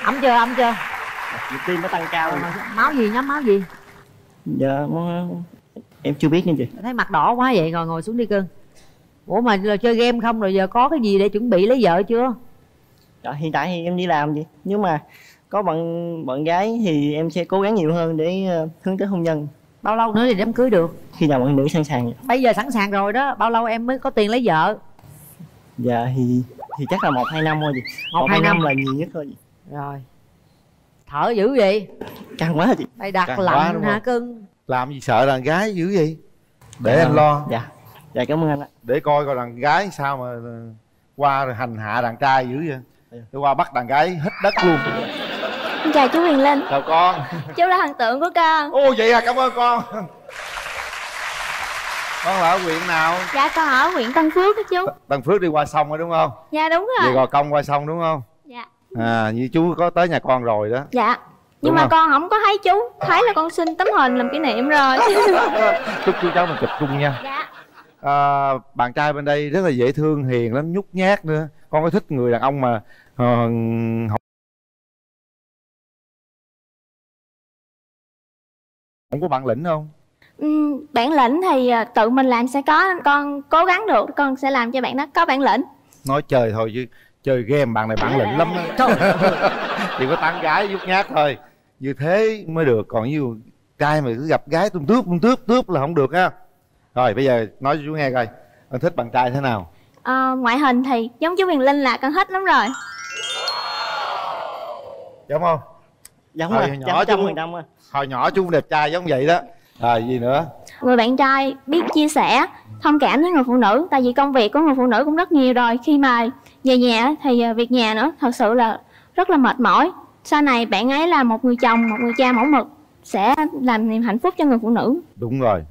ấm chưa ấm chưa? Nhịp tim nó tăng cao rồi. máu gì nhóm máu gì? Dạ. Em chưa biết nha chị. Thấy mặt đỏ quá vậy rồi ngồi xuống đi cưng ủa mà là chơi game không rồi giờ có cái gì để chuẩn bị lấy vợ chưa? Dạ, Hiện tại thì em đi làm chị. Nhưng mà có bạn bạn gái thì em sẽ cố gắng nhiều hơn để ờ, hướng tới hôn nhân. Bao lâu nữa thì đám cưới được? Khi nào bạn nữ sẵn sàng bây giờ sẵn sàng rồi đó. Bao lâu em mới có tiền lấy vợ? Dạ thì thì chắc là một hai năm thôi chị. Một, hai năm. là nhiều nhất thôi chị rồi. Thở dữ vậy? Căng quá chị. Mày đặt Căng lạnh hả cưng? Làm gì sợ đàn gái dữ vậy? Để Dạ. anh lo. Dạ. Dạ cảm ơn anh ạ. Để coi coi đàn gái sao mà ờ, qua rồi hành hạ đàn trai dữ vậy. Dạ. để qua bắt đàn gái hít đất luôn. Chào chú Huyền Linh. Chào con. Chú là thần tượng của con. Ô vậy à cảm ơn con. Con là ở huyện nào? Dạ con ở huyện Tân Phước đó chú. Tân Phước đi qua sông rồi đúng không? Dạ đúng về rồi Gò Công qua sông đúng không? Dạ à như chú có tới nhà con rồi đó. Dạ. Nhưng Đúng mà không? con không có thấy chú. Thấy là con xin tấm hình làm kỷ niệm rồi. *laughs* Chúc chú cháu mình chụp chung nha. Dạ. à, bạn trai bên đây rất là dễ thương hiền lắm nhút nhát nữa. Con có thích người đàn ông mà ờ, học không có bản lĩnh không? Ừ, bản lĩnh thì ờ, tự mình làm sẽ có. Con cố gắng được con sẽ làm cho bạn nó có bản lĩnh. Nói trời thôi chứ chơi game bạn này bản lĩnh lắm á *laughs* chỉ có tán gái nhút nhát thôi. Như thế mới được còn như trai mà cứ gặp gái tung tướp tung tướp tướp là không được ha rồi bây giờ nói cho chú nghe coi con thích bạn trai thế nào? Ờ, ngoại hình thì giống chú Huyền Linh là con thích lắm rồi. Giống không? Giống hồi rồi, nhỏ trăm- phần hồi nhỏ chú đẹp trai giống vậy đó. Rồi gì nữa? Người bạn trai biết chia sẻ thông cảm với người phụ nữ tại vì công việc của người phụ nữ cũng rất nhiều rồi. Khi mà về nhà thì à, việc nhà nữa thật sự là rất là mệt mỏi. Sau này bạn ấy là một người chồng một người cha mẫu mực sẽ làm niềm hạnh phúc cho người phụ nữ. Đúng rồi.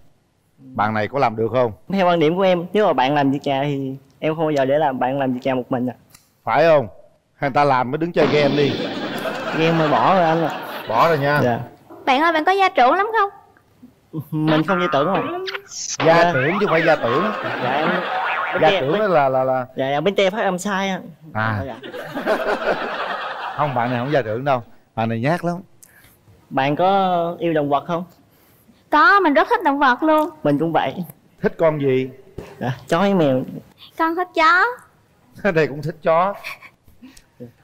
Bạn này có làm được không? Theo quan điểm của em, nếu mà bạn làm việc nhà thì em không bao giờ để làm bạn làm việc nhà một mình à. phải không? Hay người ta làm mới đứng chơi game đi. Game mà bỏ rồi anh ạ. bỏ rồi nha. Dạ. bạn ơi bạn có gia trưởng lắm không? Mình không gia tưởng rồi. gia tưởng chứ không phải gia tưởng. Dạ em gia tưởng đó là là là Dạ dạ bên te phát âm sai à. Dạ. không bạn này không gia trưởng đâu. Bạn này nhát lắm. Bạn có yêu động vật không? có mình rất thích động vật luôn. Mình cũng vậy. thích con gì? Dạ, chó hay mèo. con thích chó. Ở *laughs* đây cũng thích chó.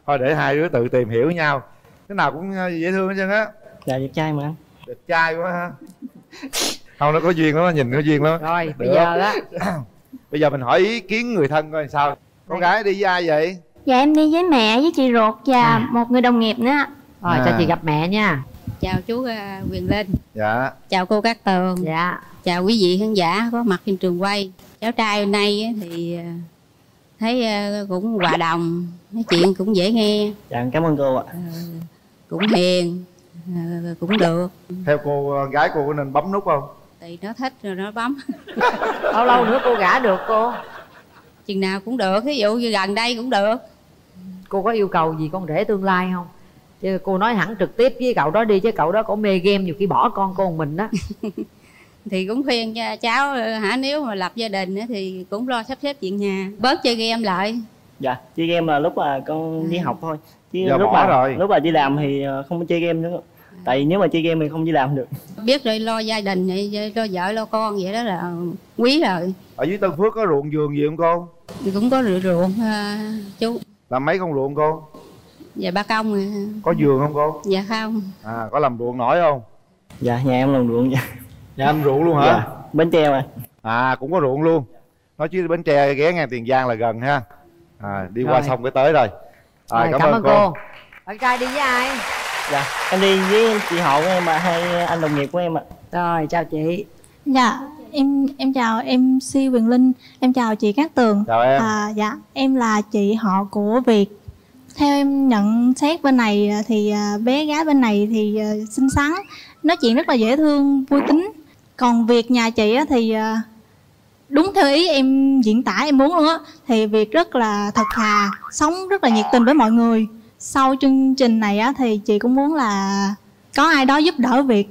Thôi để hai đứa tự tìm hiểu nhau. Cái nào cũng ờ, dễ thương hết trơn á. Dạ đẹp trai mà. Anh. đẹp trai quá ha. Không nó có duyên lắm nhìn có duyên lắm rồi bây Được. giờ á *clears throat* bây giờ mình hỏi ý kiến người thân coi sao. Con gái đi với ai vậy? Dạ em đi với mẹ với chị ruột và một người đồng nghiệp nữa. Rồi cho À. chị gặp mẹ nha. Chào chú à, Quyền Linh. Dạ. Chào cô Cát Tường. Dạ. Chào quý vị khán giả có mặt trên trường quay. Cháu trai hôm nay á thì à, thấy à, cũng hòa đồng nói chuyện cũng dễ nghe. Dạ cảm ơn cô ạ. cũng hiền à, cũng được. Theo cô ờ, gái cô có nên bấm nút không thì nó thích rồi nó bấm. *laughs* Bao lâu nữa cô gả được cô? Chừng nào cũng được ví dụ như gần đây cũng được. Cô có yêu cầu gì con rể tương lai không? Chứ cô nói hẳn trực tiếp với cậu đó đi chứ cậu đó cổ mê game nhiều khi bỏ con cô một mình đó *laughs* thì cũng khuyên cho cháu hả nếu mà lập gia đình á thì cũng lo sắp xếp chuyện nhà bớt chơi game lại. Dạ, chơi game là lúc mà con đi học thôi. Chứ Giờ lúc bỏ mà rồi. lúc mà đi làm thì ờ, không có chơi game nữa. Tại vì nếu mà chơi game thì không đi làm được. biết rồi lo gia đình vậy, lo vợ lo con vậy đó là quý rồi. Ở dưới tân phước có ruộng vườn gì không cô thì cũng có rượu ruộng à, chú. Làm mấy con ruộng cô và ba công à. có vườn không cô dạ không. À có làm ruộng nổi không? Dạ, nhà em làm ruộng dạ. nhà anh ruộng luôn hả? Dạ, Bến Tre mà. à cũng có ruộng luôn. Nói chứ bến tre ghé ngang tiền giang là gần ha. À, đi qua Rồi. sông cái tới rồi. Rồi, cảm, ơn cô. bạn trai đi với ai Dạ, em đi với chị họ của em và hai anh đồng nghiệp của em ạ. rồi chào chị Dạ, em em chào em Si Quyền Linh, em chào chị Cát Tường. Chào em. À, dạ, em là chị họ của Việt. Theo em nhận xét bên này à, thì à, bé gái bên này thì à, xinh xắn, nói chuyện rất là dễ thương, vui tính. Còn Việt nhà chị á thì đúng theo ý em diễn tả em muốn luôn á thì Việt rất là thật thà, sống rất là nhiệt tình với mọi người. Sau chương trình này á thì chị cũng muốn là có ai đó giúp đỡ Việt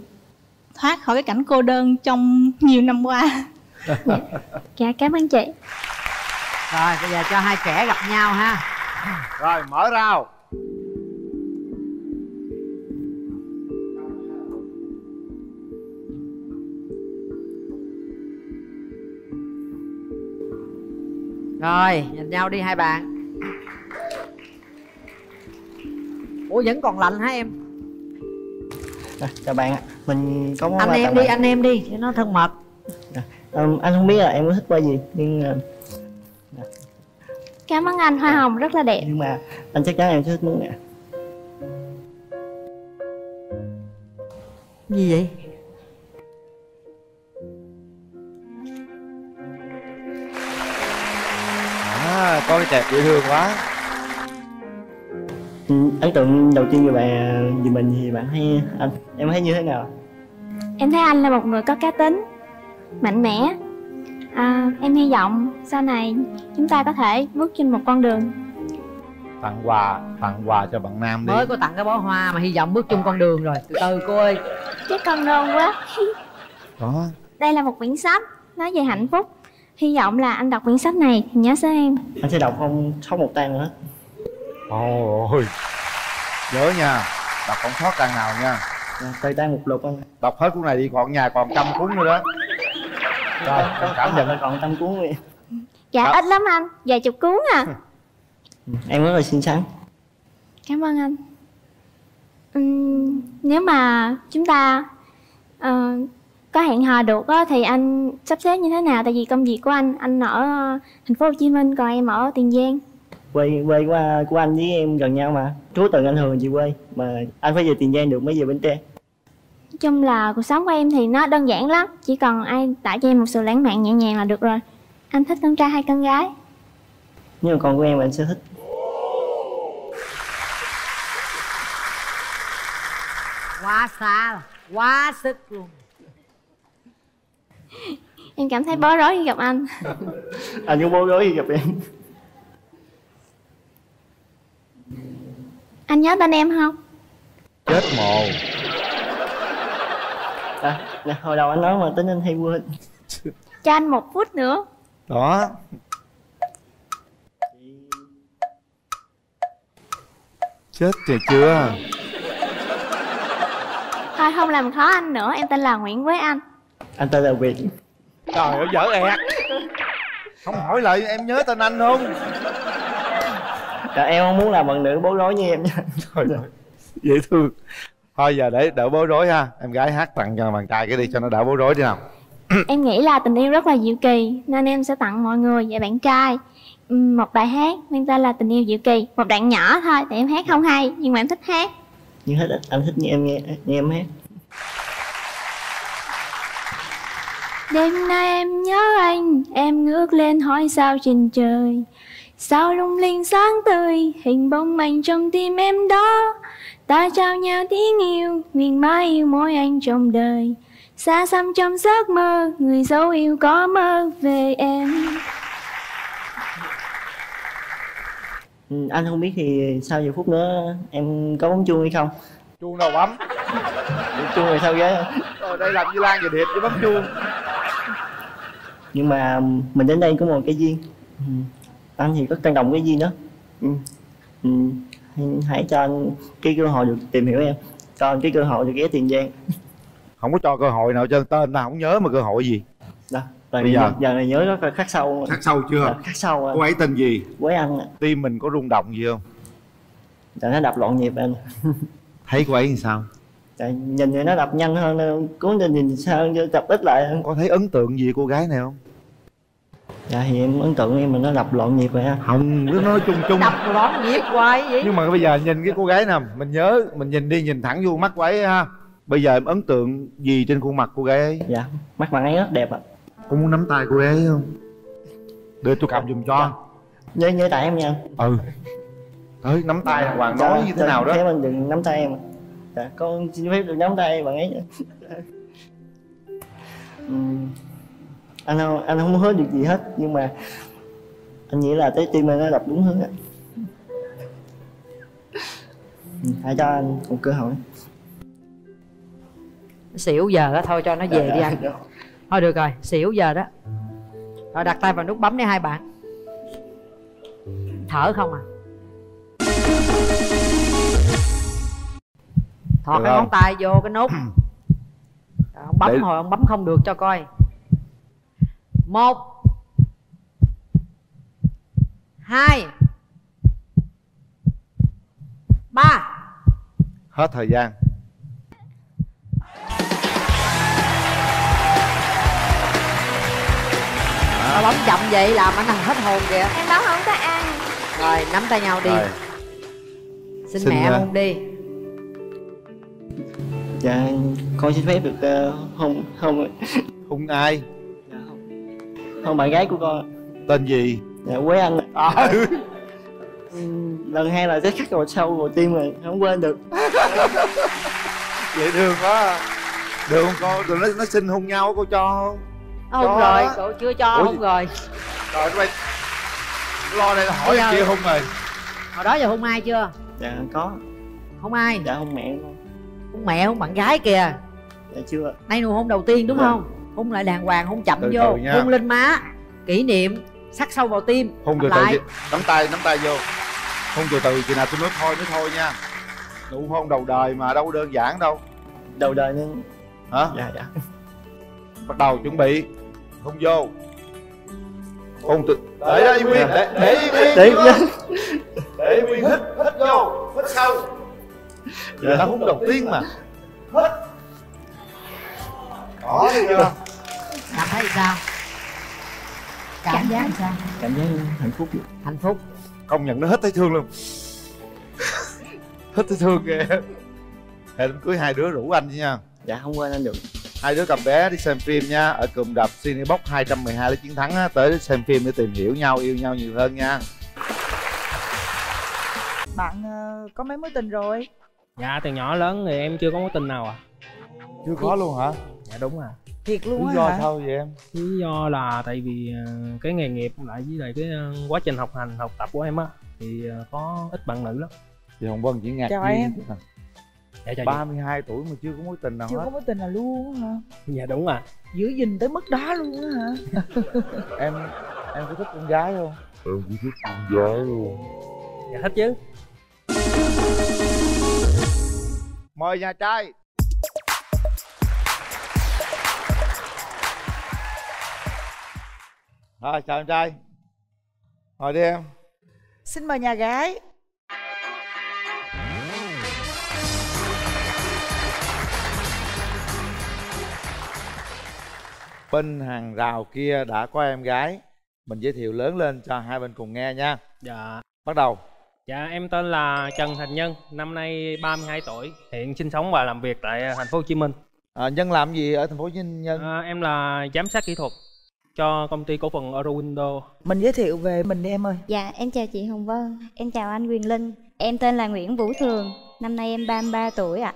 thoát khỏi cái cảnh cô đơn trong nhiều năm qua. *laughs* Dạ cảm ơn chị. Rồi bây giờ cho hai trẻ gặp nhau ha. Rồi mở rào. Rồi nhìn nhau đi hai bạn ủa vẫn còn lạnh hả em À, chào bạn ạ. Mình có món anh em đi bạn. anh em đi cho nó thân mật Ừm, anh không biết là em có thích qua gì nhưng ờ, cảm ơn anh hoa hồng rất là đẹp nhưng mà anh chắc chắn em sẽ thích món này. gì vậy à có cái kẹp dễ thương quá ấn tượng đầu tiên về bạn về mình thì bạn thấy anh em thấy như thế nào? Em thấy anh là một người có cá tính mạnh mẽ. À, em hy vọng sau này chúng ta có thể bước trên một con đường. Tặng quà tặng quà cho bạn nam đi. Mới có tặng cái bó hoa mà hy vọng bước chung con đường rồi. Từ từ cô ơi. Cái con nôn quá. Đó. Đây là một quyển sách nói về hạnh phúc. Hy vọng là anh đọc quyển sách này thì nhớ số em. Anh sẽ đọc không sót một trang nữa ôi. Nhớ nha đọc không sót trang nào nha. Tay tay một lục anh đọc hết cuốn này đi còn nhà còn trăm cuốn nữa đó. Rồi em cảm nhận. còn trăm cuốn đi Dạ ít lắm anh, vài chục cuốn à. Em rất là xinh xắn Cảm ơn anh. Ừm, Nếu mà chúng ta ờ, có hẹn hò được á, thì anh sắp xếp như thế nào? Tại vì công việc của anh, anh ở ờ, thành phố Hồ Chí Minh, còn em ở Tiền Giang quê quê của, của anh với em gần nhau mà. Trú từ anh Hường chị quê mà anh phải về Tiền Giang được mới về Bến Tre? Nói chung là cuộc sống của em thì nó đơn giản lắm Chỉ cần ai tạo cho em một sự lãng mạn nhẹ nhàng là được rồi. Anh thích con trai hay con gái? nhưng mà con của em anh sẽ thích. Quá xa quá sức luôn. Em cảm thấy bối rối khi gặp anh. Anh cũng bối rối khi gặp em Anh nhớ tên em không? chết mồ. À, hồi đầu anh nói mà tính anh hay quên. Cho anh một phút nữa. Đó. Chết rồi chưa? Thôi không làm khó anh nữa, em tên là Nguyễn Quế Anh. Anh tên là Việt. Trời ơi dở ẹt. Không hỏi lại em nhớ tên anh không dạ, em không muốn làm bạn nữ bối rối như em nha. Trời ơi, dễ thương. Thôi giờ để đỡ bối rối ha. Em gái hát tặng cho bạn trai cái đi cho nó đỡ bối rối đi nào. Em nghĩ là tình yêu rất là diệu kỳ Nên em sẽ tặng mọi người và bạn trai ừm, Một bài hát mang tên là tình yêu diệu kỳ. Một đoạn nhỏ thôi, tại em hát không hay Nhưng mà em thích hát. Nhưng hết anh thích như em nghe như em hát. Đêm nay em nhớ anh Em ngước lên hỏi sao trên trời Sao lung linh sáng tươi Hình bóng anh trong tim em đó. Ta trao nhau tiếng yêu Nguyện mãi yêu mỗi anh trong đời. Xa xăm trong giấc mơ Người dấu yêu có mơ về em. Ừ, anh không biết thì sau giờ phút nữa em có bấm chuông hay không? Chuông đâu bấm? Chuông rồi sao ghế rồi đây làm như lan về điệp chứ bấm chuông. Nhưng mà mình đến đây có một cái duyên. Ừ. anh thì rất trân trọng cái duyên đó ừ. Ừ. Hãy, cho anh cái cơ hội được tìm hiểu em. Cho anh cái cơ hội được ghé tiền giang. *laughs* Không có cho cơ hội nào cho tên nào không nhớ mà cơ hội gì. Đó Rồi Bây giờ. giờ? này nhớ rất là khắc sâu. Khắc sâu chưa? Dạ, khắc sâu cô ấy tên gì? Với anh ạ. tim mình có rung động gì không? Dạ, nó đập loạn nhịp anh *laughs* thấy cô ấy làm sao? Dạ, nhìn thì nó đập nhanh hơn cố tình nhìn sao cho đập ít lại hơn. có thấy ấn tượng gì cô gái này không dạ thì em ấn tượng em mà nó đập loạn nhịp vậy á không cứ nói chung chung. Đập loạn nhịp hoài vậy? Nhưng mà bây giờ nhìn cái cô gái nào mình nhớ mình nhìn đi nhìn thẳng vô mắt cô ấy ha. Bây giờ em ấn tượng gì trên khuôn mặt cô gái ấy? Dạ mắt bạn ấy rất đẹp ạ. Có muốn nắm tay cô gái ấy không? Để tôi cầm giùm cho. Nhớ nhớ tại em nha. Ừ. Tới nắm tay hoàng Dạ, nói như thế dạ, nào đó. thế mình đừng nắm tay em dạ con xin phép được nắm tay bạn ấy *laughs* anh không anh không hứa được gì hết nhưng mà anh nghĩ là trái tim anh nó đập đúng hướng á. Hãy cho anh một cơ hội. Xỉu giờ đó thôi cho nó về đi anh. thôi được rồi xỉu giờ đó. Rồi đặt tay vào nút bấm đi hai bạn. Thở không à? Thọt Được cái không? ngón tay vô cái nút. *clears throat* Rồi, ông bấm Để- hồi ông bấm không được cho coi một. Hai. Ba. Hết thời gian. Nó bấm chậm vậy? Làm anh hết hồn kìa. Em báo không có ăn Rồi nắm tay nhau đi. Rồi. Xin, Xin, mẹ ờ, hôn đi. Dạ con xin phép được uh, hôn hôn hôn ai hôn bạn gái của con tên gì dạ quế anh à. Ừm, *laughs* lần hai là sẽ khắc vào sâu vào tim rồi không quên được dễ thương quá được không cô tụi nó nó xin hôn nhau cô cho không Hôn Cho rồi, đó. cậu chưa cho Ủa hôn gì? rồi rồi tụi bay lo đây là hỏi giờ- kia hôn rồi Hồi đó giờ hôn ai chưa? dạ có Hôn ai? dạ hôn mẹ con Hôn mẹ, hôn bạn gái kìa dạ chưa Đây nụ hôn đầu tiên đúng Dạ. không? Hôn lại đàng hoàng, hôn chậm Từ vô. từ nha. Hôn lên má. Kỷ niệm, sắc sâu vào tim. Hôn từ từ nắm tay nắm tay vô. Hôn từ từ chừng nào tôi nói thôi nói thôi nha. Nụ hôn đầu đời mà đâu đơn giản đâu. Đầu đời nên hả? Dạ dạ. Bắt đầu chuẩn bị. Không vô. Ôn từ để đó nguyên. Để để im yên Để chưa? im để im yên hít hít vô. Hít sâu. Người ta hút đầu tiên mà. Hít đó chưa cảm thấy sao? Cảm giác sao? cảm giác hạnh phúc. Hạnh phúc. Công nhận nó hết thấy thương luôn. Hết thấy thương ghê. Hè đám cưới hai đứa rủ anh nha. Dạ không quên anh được. Hai đứa cầm vé đi xem phim nha. Ở cụm đạp Cinebox 212 lấy chiến thắng á, tới xem phim để tìm hiểu nhau yêu nhau nhiều hơn nha. Bạn ờ, có mấy mối tình rồi? Dạ từ nhỏ lớn thì em chưa có mối tình nào à. Chưa có luôn hả Dạ đúng à thiệt lý luôn á do hả? sao vậy em? Lý do là tại vì ờ, cái nghề nghiệp lại với lại cái ờ, quá trình học hành học tập của em á Thì ờ, có ít bạn nữ lắm. Chị Hồng Vân chỉ ngạc Chào nhiên em. à. Dạ chào chị. 32 tuổi mà chưa có mối tình nào chưa hết. có mối tình nào luôn á hả? Dạ đúng à giữ gìn tới mức đó luôn á hả? *laughs* Em em có thích con gái không? Em cũng thích con gái luôn. Dạ thích chứ. Mời nhà trai rồi chào em trai. Ngồi đi em. Xin mời nhà gái. Bên hàng rào kia đã có em gái. Mình giới thiệu lớn lên cho hai bên cùng nghe nha. Dạ. Bắt đầu. Dạ em tên là Trần Thành Nhân Năm nay 32 tuổi Hiện sinh sống và làm việc tại thành phố Hồ Chí Minh. À, nhân làm gì ở thành phố Hồ Chí Minh nhân? À, Em là giám sát kỹ thuật cho công ty cổ phần Eurowindow mình giới thiệu về mình đi em ơi Dạ, em chào chị Hồng Vân, em chào anh Quyền Linh. Em tên là Nguyễn Vũ Thường, năm nay em 33 tuổi ạ.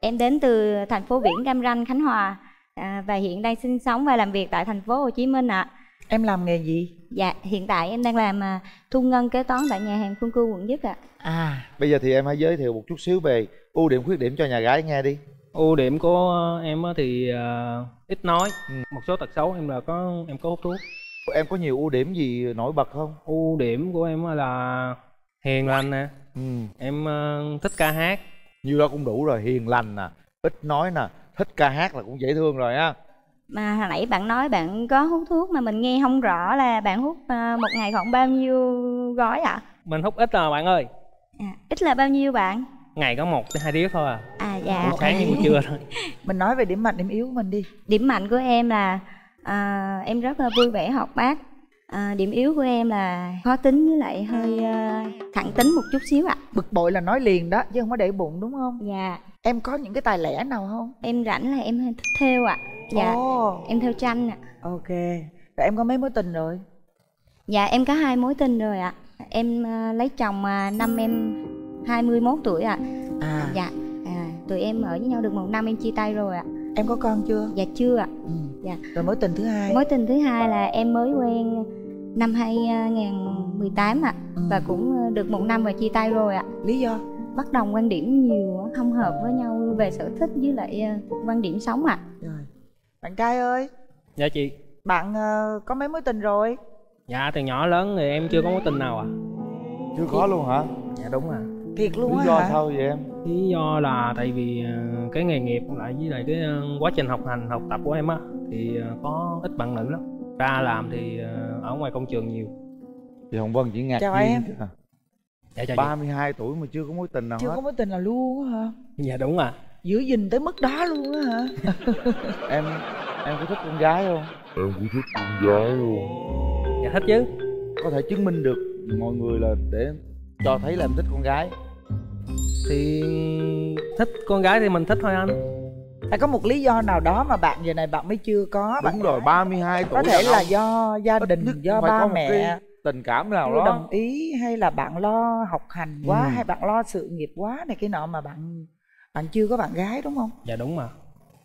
Em đến từ thành phố biển Cam Ranh, Khánh Hòa à, và hiện đang sinh sống và làm việc tại thành phố Hồ Chí Minh ạ. em làm nghề gì Dạ, hiện tại em đang làm à, thu ngân kế toán tại nhà hàng Phương Cư quận Nhất ạ. à bây giờ thì em hãy giới thiệu một chút xíu về ưu điểm khuyết điểm cho nhà gái nghe đi Ưu điểm của em á thì ờ, ít nói. Một số tật xấu em là có em có hút thuốc. Em có nhiều ưu điểm gì nổi bật không? Ưu điểm của em là hiền lành nè. Em ờ, thích ca hát. Nhiêu đó cũng đủ rồi hiền lành nè ít nói nè thích ca hát là cũng dễ thương rồi á. Mà hồi nãy bạn nói bạn có hút thuốc mà mình nghe không rõ là bạn hút à, một ngày khoảng bao nhiêu gói ạ? mình hút ít à bạn ơi? Ít là bao nhiêu bạn? Ngày có một tới hai điếu thôi à À dạ. buổi sáng với buổi trưa thôi *laughs* mình nói về điểm mạnh điểm yếu của mình đi Điểm mạnh của em là à, em rất là vui vẻ hoạt bát. À, điểm yếu của em là khó tính với lại hơi à, thẳng tính một chút xíu ạ. bực bội là nói liền đó chứ không có để bụng đúng không Dạ. em có những cái tài lẻ nào không Em rảnh là em hay thích thêu ạ. Dạ. Ồ. Em thêu tranh ạ. ok rồi em có mấy mối tình rồi Dạ em có hai mối tình rồi ạ. Em à, lấy chồng à, năm em 21 tuổi ạ. À. Dạ. À, tụi em ở với nhau được một năm em chia tay rồi ạ. em có con chưa Dạ chưa ạ. Dạ. rồi mối tình thứ hai Mối tình thứ hai là em mới quen năm 2018 ạ và cũng ờ, được một năm và chia tay rồi ạ. Lý do? Bất đồng quan điểm nhiều không hợp với nhau về sở thích với lại ờ, quan điểm sống ạ. rồi bạn trai ơi dạ chị bạn ờ, có mấy mối tình rồi dạ từ nhỏ lớn thì em chưa có mối tình nào à chưa có luôn hả dạ đúng à thiệt luôn lý á do hả? sao vậy em? Lý do là tại vì ờ, cái nghề nghiệp lại với lại cái ờ, quá trình học hành học tập của em á thì ờ, có ít bạn nữ lắm. Ra làm thì ở ngoài công trường nhiều. Chị hồng vân chỉ ngạc Chào nhiên em. dạ chào chị. 32 tuổi mà chưa có mối tình nào chưa hết. có mối tình nào luôn á hả? Dạ đúng à giữ gìn tới mức đó luôn á hả? *laughs* Em em có thích con gái không? Em cũng thích con gái luôn. Dạ thích chứ. Có thể chứng minh được mọi người là để cho thấy là em thích con gái thì thích con gái thì mình thích thôi anh. Phải có một lý do nào đó mà bạn giờ này bạn mới chưa có bạn đúng rồi 32 tuổi có thể là do gia đình nhất do phải ba có một mẹ. cái tình cảm nào đó. đồng ý hay là bạn lo học hành quá Ừ. hay bạn lo sự nghiệp quá này cái nọ mà bạn bạn chưa có bạn gái đúng không? Dạ đúng mà.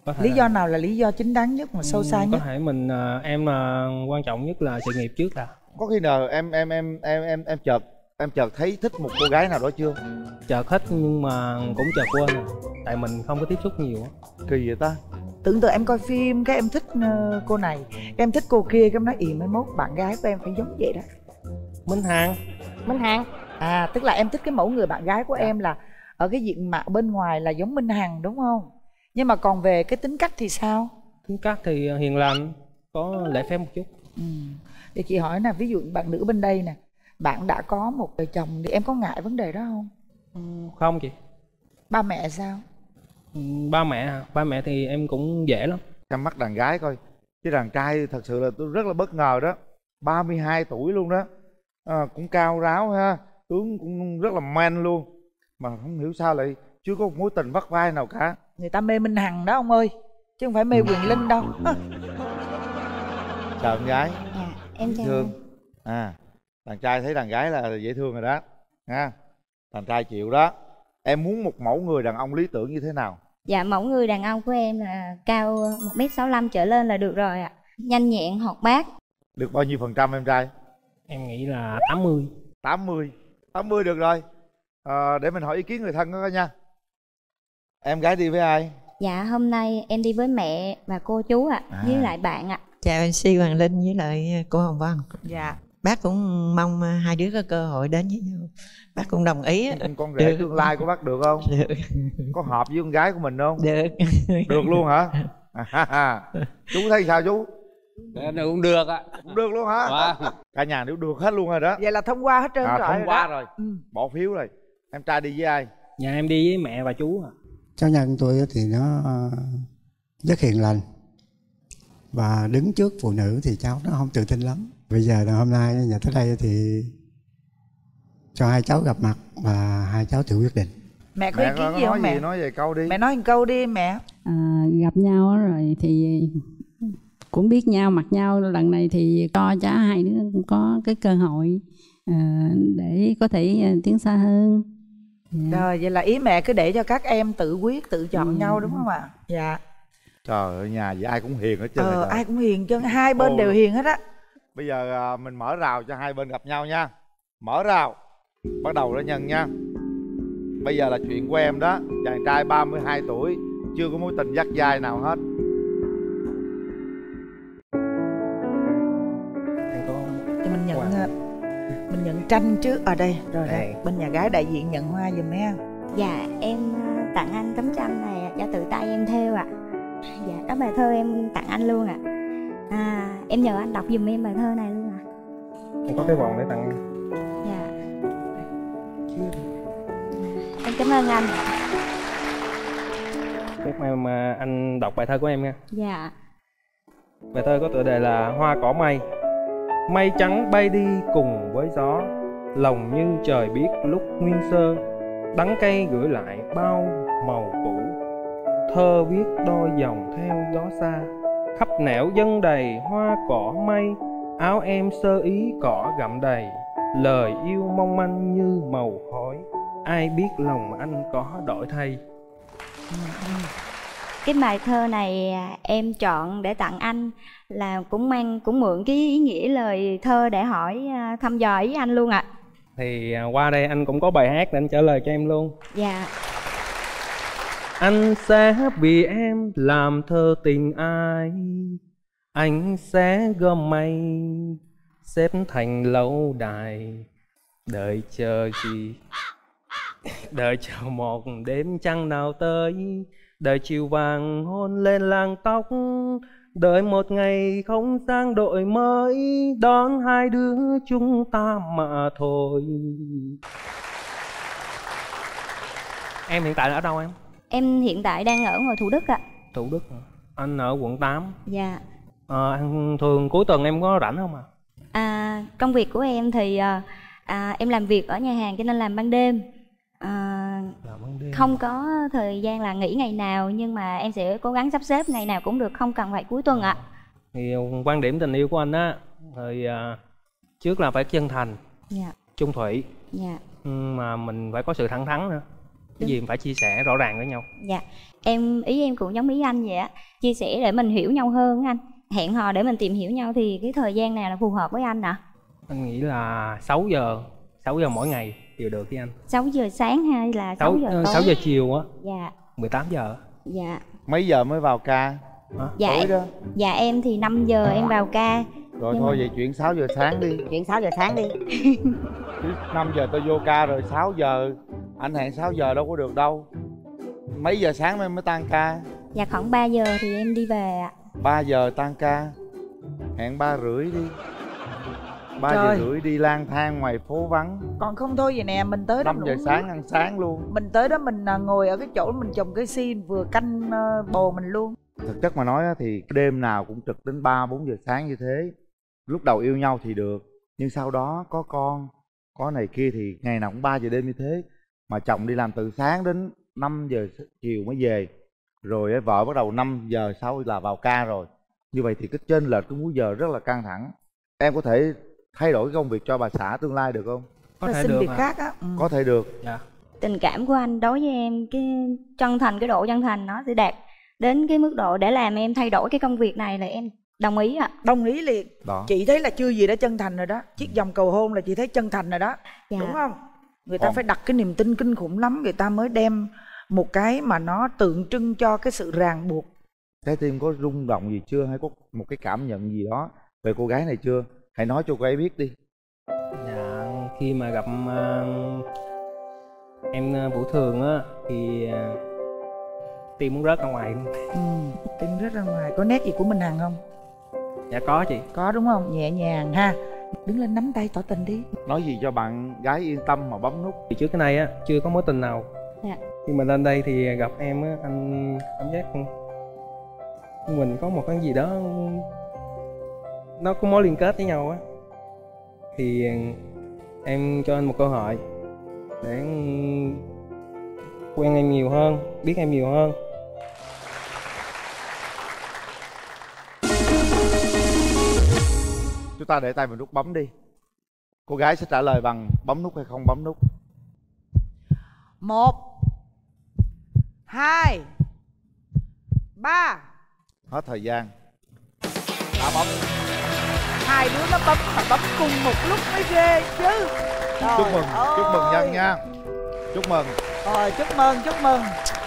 Có thể lý là- do nào là lý do chính đáng nhất mà sâu Ừ, xa có nhất? thể mình ờ, em là quan trọng nhất là sự nghiệp trước đã. Có khi nào em em em em em em chợt em chợt thấy thích một cô gái nào đó chưa? Chợt thích nhưng mà cũng chợt quên à tại mình không có tiếp xúc nhiều á. Kỳ vậy ta? Tưởng tượng em coi phim cái em thích ờ, cô này em thích cô kia cái em nói ì mai mốt bạn gái của em phải giống vậy đó. Minh hằng. Minh hằng? À tức là em thích cái mẫu người bạn gái của em là ở cái diện mạo bên ngoài là giống minh hằng đúng không? Nhưng mà còn về cái tính cách thì sao? Tính cách thì hiền lành có lễ phép một chút. Ừ. để chị hỏi nè ví dụ bạn nữ bên đây nè bạn đã có một người chồng thì em có ngại vấn đề đó không? Không chị. Ba mẹ sao? Ừ, ba mẹ hả? ba mẹ thì em cũng dễ lắm. Chăm mắt đàn gái coi. Chứ đàn trai thật sự là tôi rất là bất ngờ đó. 32 tuổi luôn đó. À, cũng cao ráo ha. Tướng cũng rất là man luôn. Mà không hiểu sao lại chưa có một mối tình vắt vai nào cả. Người ta mê minh hằng đó ông ơi. Chứ không phải mê quyền linh đâu. Chào em gái. Em chào thương. à đàn trai thấy đàn gái là dễ thương rồi đó ha? Đàn trai chịu đó. Em muốn một mẫu người đàn ông lý tưởng như thế nào? Dạ mẫu người đàn ông của em là cao 1m65 trở lên là được rồi ạ. Nhanh nhẹn, hoạt bát. Được bao nhiêu phần trăm em trai? Em nghĩ là 80 80 80 được rồi. À, để mình hỏi ý kiến người thân đó nha. Em gái đi với ai? Dạ hôm nay em đi với mẹ và cô chú ạ À. Với lại bạn ạ. Chào MC Hoàng Linh với lại cô Hồng Vân. Dạ bác cũng mong hai đứa có cơ hội đến với nhau. Bác cũng đồng ý á. con rể Được. tương lai của bác được không? Được. Có hợp với con gái của mình không? Được. Được luôn hả? *laughs* À, chú thấy sao chú? Này cũng được ạ cũng được luôn hả? Vâng. cả nhà đều được hết luôn rồi đó. Vậy là thông qua hết trơn à, rồi thông qua rồi. Bỏ phiếu rồi. Em trai đi với ai? Nhà em đi với mẹ và chú à cháu nhân tôi thì nó ờ, rất hiền lành. Và đứng trước phụ nữ thì cháu nó không tự tin lắm bây giờ là hôm nay nhà tới đây thì cho hai cháu gặp mặt và hai cháu tự quyết định. Mẹ có mẹ ý kiến có gì không mẹ? gì nói về câu đi. Mẹ nói một câu đi mẹ. À, gặp nhau rồi thì cũng biết nhau mặt nhau. Lần này thì cho cho hai đứa cũng có cái cơ hội à, để có thể à, tiến xa hơn. Rồi vậy là ý mẹ cứ để cho các em tự quyết tự chọn nhau đúng không ạ? Dạ. Trời ơi nhà vậy ai cũng hiền hết trơn ờ, ai cũng hiền chứ hai bên Ồ. đều hiền hết á bây giờ à, mình mở rào cho hai bên gặp nhau nha. Mở rào bắt đầu đó nhân nha. Bây giờ là chuyện của em đó chàng trai 32 tuổi chưa có mối tình dắt dai nào hết. Thì mình nhận ờ, mình nhận tranh trước. Ở đây rồi đây. bên nhà gái đại diện nhận hoa giùm em. Dạ em tặng anh tấm tranh này do tự tay em thêu ạ. Dạ đó bài thơ em tặng anh luôn ạ. à, Em nhờ anh đọc giùm em bài thơ này luôn ạ. Em có cái vòng để tặng em. Dạ. Em cảm ơn anh. Chúc em à, anh đọc bài thơ của em nha. Dạ. Bài thơ có tựa đề là Hoa cỏ mây. Mây trắng bay đi cùng với gió Lòng như trời biết lúc nguyên sơ. Đắng cay gửi lại bao màu cũ. Thơ viết đôi dòng theo gió xa Khắp nẻo dân đầy hoa cỏ mây Áo em sơ ý cỏ gặm đầy Lời yêu mong manh như màu khói Ai biết lòng anh có đổi thay Cái bài thơ này à, em chọn để tặng anh là cũng mang cũng mượn cái ý nghĩa lời thơ để hỏi à, thăm dò ý anh luôn ạ. Thì à, qua đây anh cũng có bài hát để anh trả lời cho em luôn Dạ. Anh sẽ vì em làm thơ tình ai? Anh sẽ gom mây, Xếp thành lâu đài. Đợi chờ gì? *laughs* Đợi chờ một đêm trăng nào tới. Đợi chiều vàng hôn lên làng tóc. Đợi một ngày không sang đội mới. Đón hai đứa chúng ta mà thôi. Em hiện tại là ở đâu em? Em hiện tại đang ở ngoài Thủ Đức ạ. Thủ Đức hả? Anh ở quận 8 Dạ. Ờ, anh thường cuối tuần em có rảnh không à? À, công việc của em thì à, à, em làm việc ở nhà hàng cho nên làm ban đêm. À, không có thời gian là nghỉ ngày nào nhưng mà em sẽ cố gắng sắp xếp ngày nào cũng được không cần phải cuối tuần ạ. Thì quan điểm tình yêu của anh á Thì à, trước là phải chân thành, Dạ. chung thủy Dạ. Mà mình phải có sự thẳng thắn nữa Cái gì mình phải chia sẻ rõ ràng với nhau. Dạ, em ý em cũng giống ý anh vậy á, chia sẻ để mình hiểu nhau hơn á anh. Hẹn hò để mình tìm hiểu nhau thì cái thời gian nào là phù hợp với anh ạ? Anh nghĩ là 6 giờ 6 giờ mỗi ngày đều được với anh. 6 giờ sáng hay là 6, 6, giờ tối? 6 giờ chiều á. Dạ, 18 giờ. Dạ. mấy giờ mới vào ca? Dạ, tối em, đó. dạ em thì 5 giờ em vào ca. rồi Nhưng thôi mà- vậy chuyển 6 giờ sáng đi. Chuyện 6 giờ sáng đi. Chứ 5 giờ tôi vô ca rồi 6 giờ anh hẹn 6 giờ đâu có được đâu. Mấy giờ sáng mới mới tan ca? Dạ khoảng 3 giờ thì em đi về ạ. 3 giờ tan ca. Hẹn ba rưỡi đi. Ba giờ rưỡi đi lang thang ngoài phố vắng. Còn không thôi vậy nè mình tới đó 5 mình giờ sáng ăn sáng luôn. Mình tới đó mình à, ngồi ở cái chỗ mình trồng cây si vừa canh à, bồ mình luôn. Thực chất mà nói á, thì đêm nào cũng trực đến 3 4 giờ sáng như thế. Lúc đầu yêu nhau thì được nhưng sau đó có con có này kia thì ngày nào cũng 3 giờ đêm như thế mà chồng đi làm từ sáng đến 5 giờ chiều mới về. Rồi á, vợ bắt đầu 5 giờ sau là vào ca rồi. Như vậy thì cái trên lệch cái múi giờ rất là căng thẳng. Em có thể thay đổi cái công việc cho bà xã tương lai được không? Có thể xin được việc ạ. khác á, ừ. có thể được. Dạ. Tình cảm của anh đối với em cái chân thành cái độ chân thành nó sẽ đạt đến cái mức độ để làm em thay đổi cái công việc này là em đồng ý ạ. Đồng ý liền. Đó. Chị thấy là chưa gì đã chân thành rồi đó. Chiếc vòng cầu hôn là chị thấy chân thành rồi đó. Dạ. đúng không người ta Còn- phải đặt cái niềm tin kinh khủng lắm người ta mới đem một cái mà nó tượng trưng cho cái sự ràng buộc. Trái tim có rung động gì chưa? Hay có một cái cảm nhận gì đó về cô gái này chưa? Hãy nói cho cô ấy biết đi. Dạ khi mà gặp ờ, em ờ, vũ thường á thì ờ, tim muốn rớt ra ngoài. Luôn ừ, tim rất ra ngoài. Có nét gì của minh hằng không? Dạ có chị. Có đúng không? Nhẹ nhàng ha đứng lên nắm tay tỏ tình đi. Nói gì cho bạn gái yên tâm mà bấm nút. Thì trước cái này á chưa có mối tình nào. Dạ. khi mà lên đây thì gặp em á anh cảm giác mình có một cái gì đó nó có mối liên kết với nhau á. Thì em cho anh một cơ hội để quen em nhiều hơn biết em nhiều hơn chúng ta để tay vào nút bấm đi. Cô gái sẽ trả lời bằng bấm nút hay không bấm nút? Một hai ba. Hết thời gian. Đã bấm. Hai đứa nó bấm mà bấm cùng một lúc mới ghê chứ. Trời chúc mừng chúc mừng ơi. nhân nha. Chúc mừng. Rồi chúc mừng chúc mừng.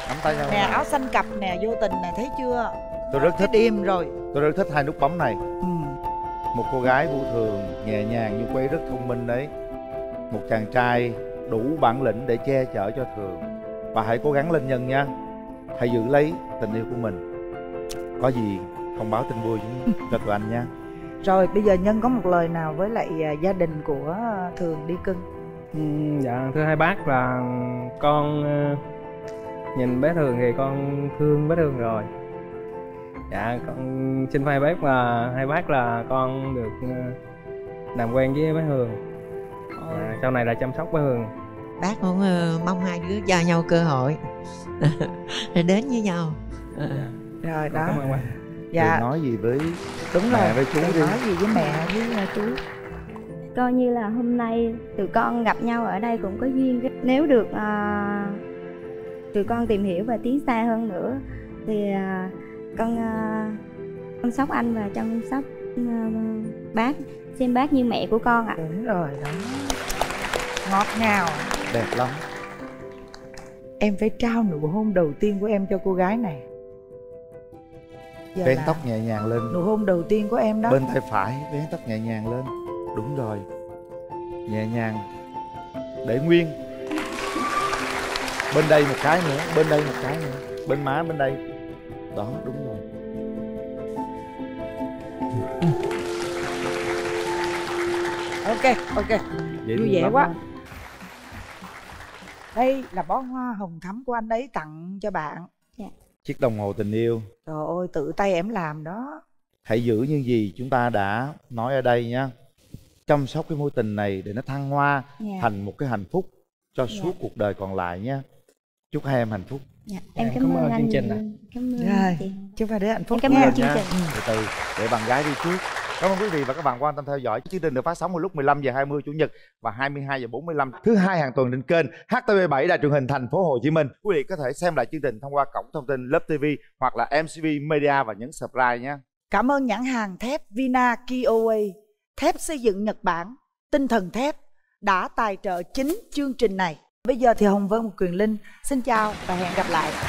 Nắm tay nhau nè áo xanh cặp nè vô tình nè thấy chưa? Tôi rất thích đêm rồi. tôi rất thích hai nút bấm này. Ừ. một cô gái vô thường nhẹ nhàng nhưng cô ấy rất thông minh đấy. Một chàng trai đủ bản lĩnh để che chở cho thường. Và hãy cố gắng lên nhân nha. Hãy giữ lấy tình yêu của mình. Có gì thông báo tin vui *laughs* cho tụi anh nha. Rồi bây giờ nhân có một lời nào với lại à, gia đình của à, thường đi cưng? Ừm, dạ thưa hai bác là con ờ, nhìn bé thường thì con thương bé thường rồi dạ con xin hai bác là hai bác là con được ờ, làm quen với bé hường. Dạ, sau này là chăm sóc bé hường. Bác cũng ờ, mong hai đứa cho nhau cơ hội. *laughs* Để đến với nhau. Ờ. rồi đó. cảm ơn bác. Dạ. Đừng nói gì với đúng mẹ rồi. với chú Đừng đi. nói gì với mẹ với à, chú. Coi như là hôm nay tụi con gặp nhau ở đây cũng có duyên nếu được à, tụi con tìm hiểu và tiến xa hơn nữa thì à, con à, chăm sóc anh và chăm sóc à, bác xem bác như mẹ của con ạ. Đúng rồi đó. Ngọt ngào. Đẹp lắm. Em phải trao nụ hôn đầu tiên của em cho cô gái này. Giờ vén tóc nhẹ nhàng lên. nụ hôn đầu tiên của em đó. Bên tay phải vén tóc nhẹ nhàng lên. Đúng rồi. Nhẹ nhàng. Để nguyên. Bên đây một cái nữa bên đây một cái nữa. Bên má bên đây đó đúng rồi. Ok ok. Dễ vui vẻ quá. á. đây là bó hoa hồng thắm của anh ấy tặng cho bạn. Chiếc đồng hồ tình yêu. Trời ơi tự tay em làm đó. Hãy giữ những gì chúng ta đã nói ở đây nha chăm sóc cái mối tình này để nó thăng hoa Dạ. thành một cái hạnh phúc cho Dạ. suốt cuộc đời còn lại nha chúc hai em hạnh phúc dạ, em cảm, ơn anh. cảm ơn rồi chị. chúc hai đứa hạnh phúc. Em cảm nha. ơn chương trình. từ từ để bạn gái đi trước. Cảm ơn quý vị và các bạn quan tâm theo dõi. Chương trình được phát sóng vào lúc 15 giờ 20 chủ nhật và 22 giờ 45 thứ hai hàng tuần trên kênh HTV7 đài truyền hình thành phố Hồ Chí Minh. Quý vị có thể xem lại chương trình thông qua cổng thông tin Love TV hoặc là MCV Media và nhấn subscribe nhé. Cảm ơn nhãn hàng thép Vina Kiowa, thép xây dựng Nhật Bản, tinh thần thép đã tài trợ chính chương trình này. Bây giờ thì Hồng Vân và Quyền Linh xin chào và hẹn gặp lại.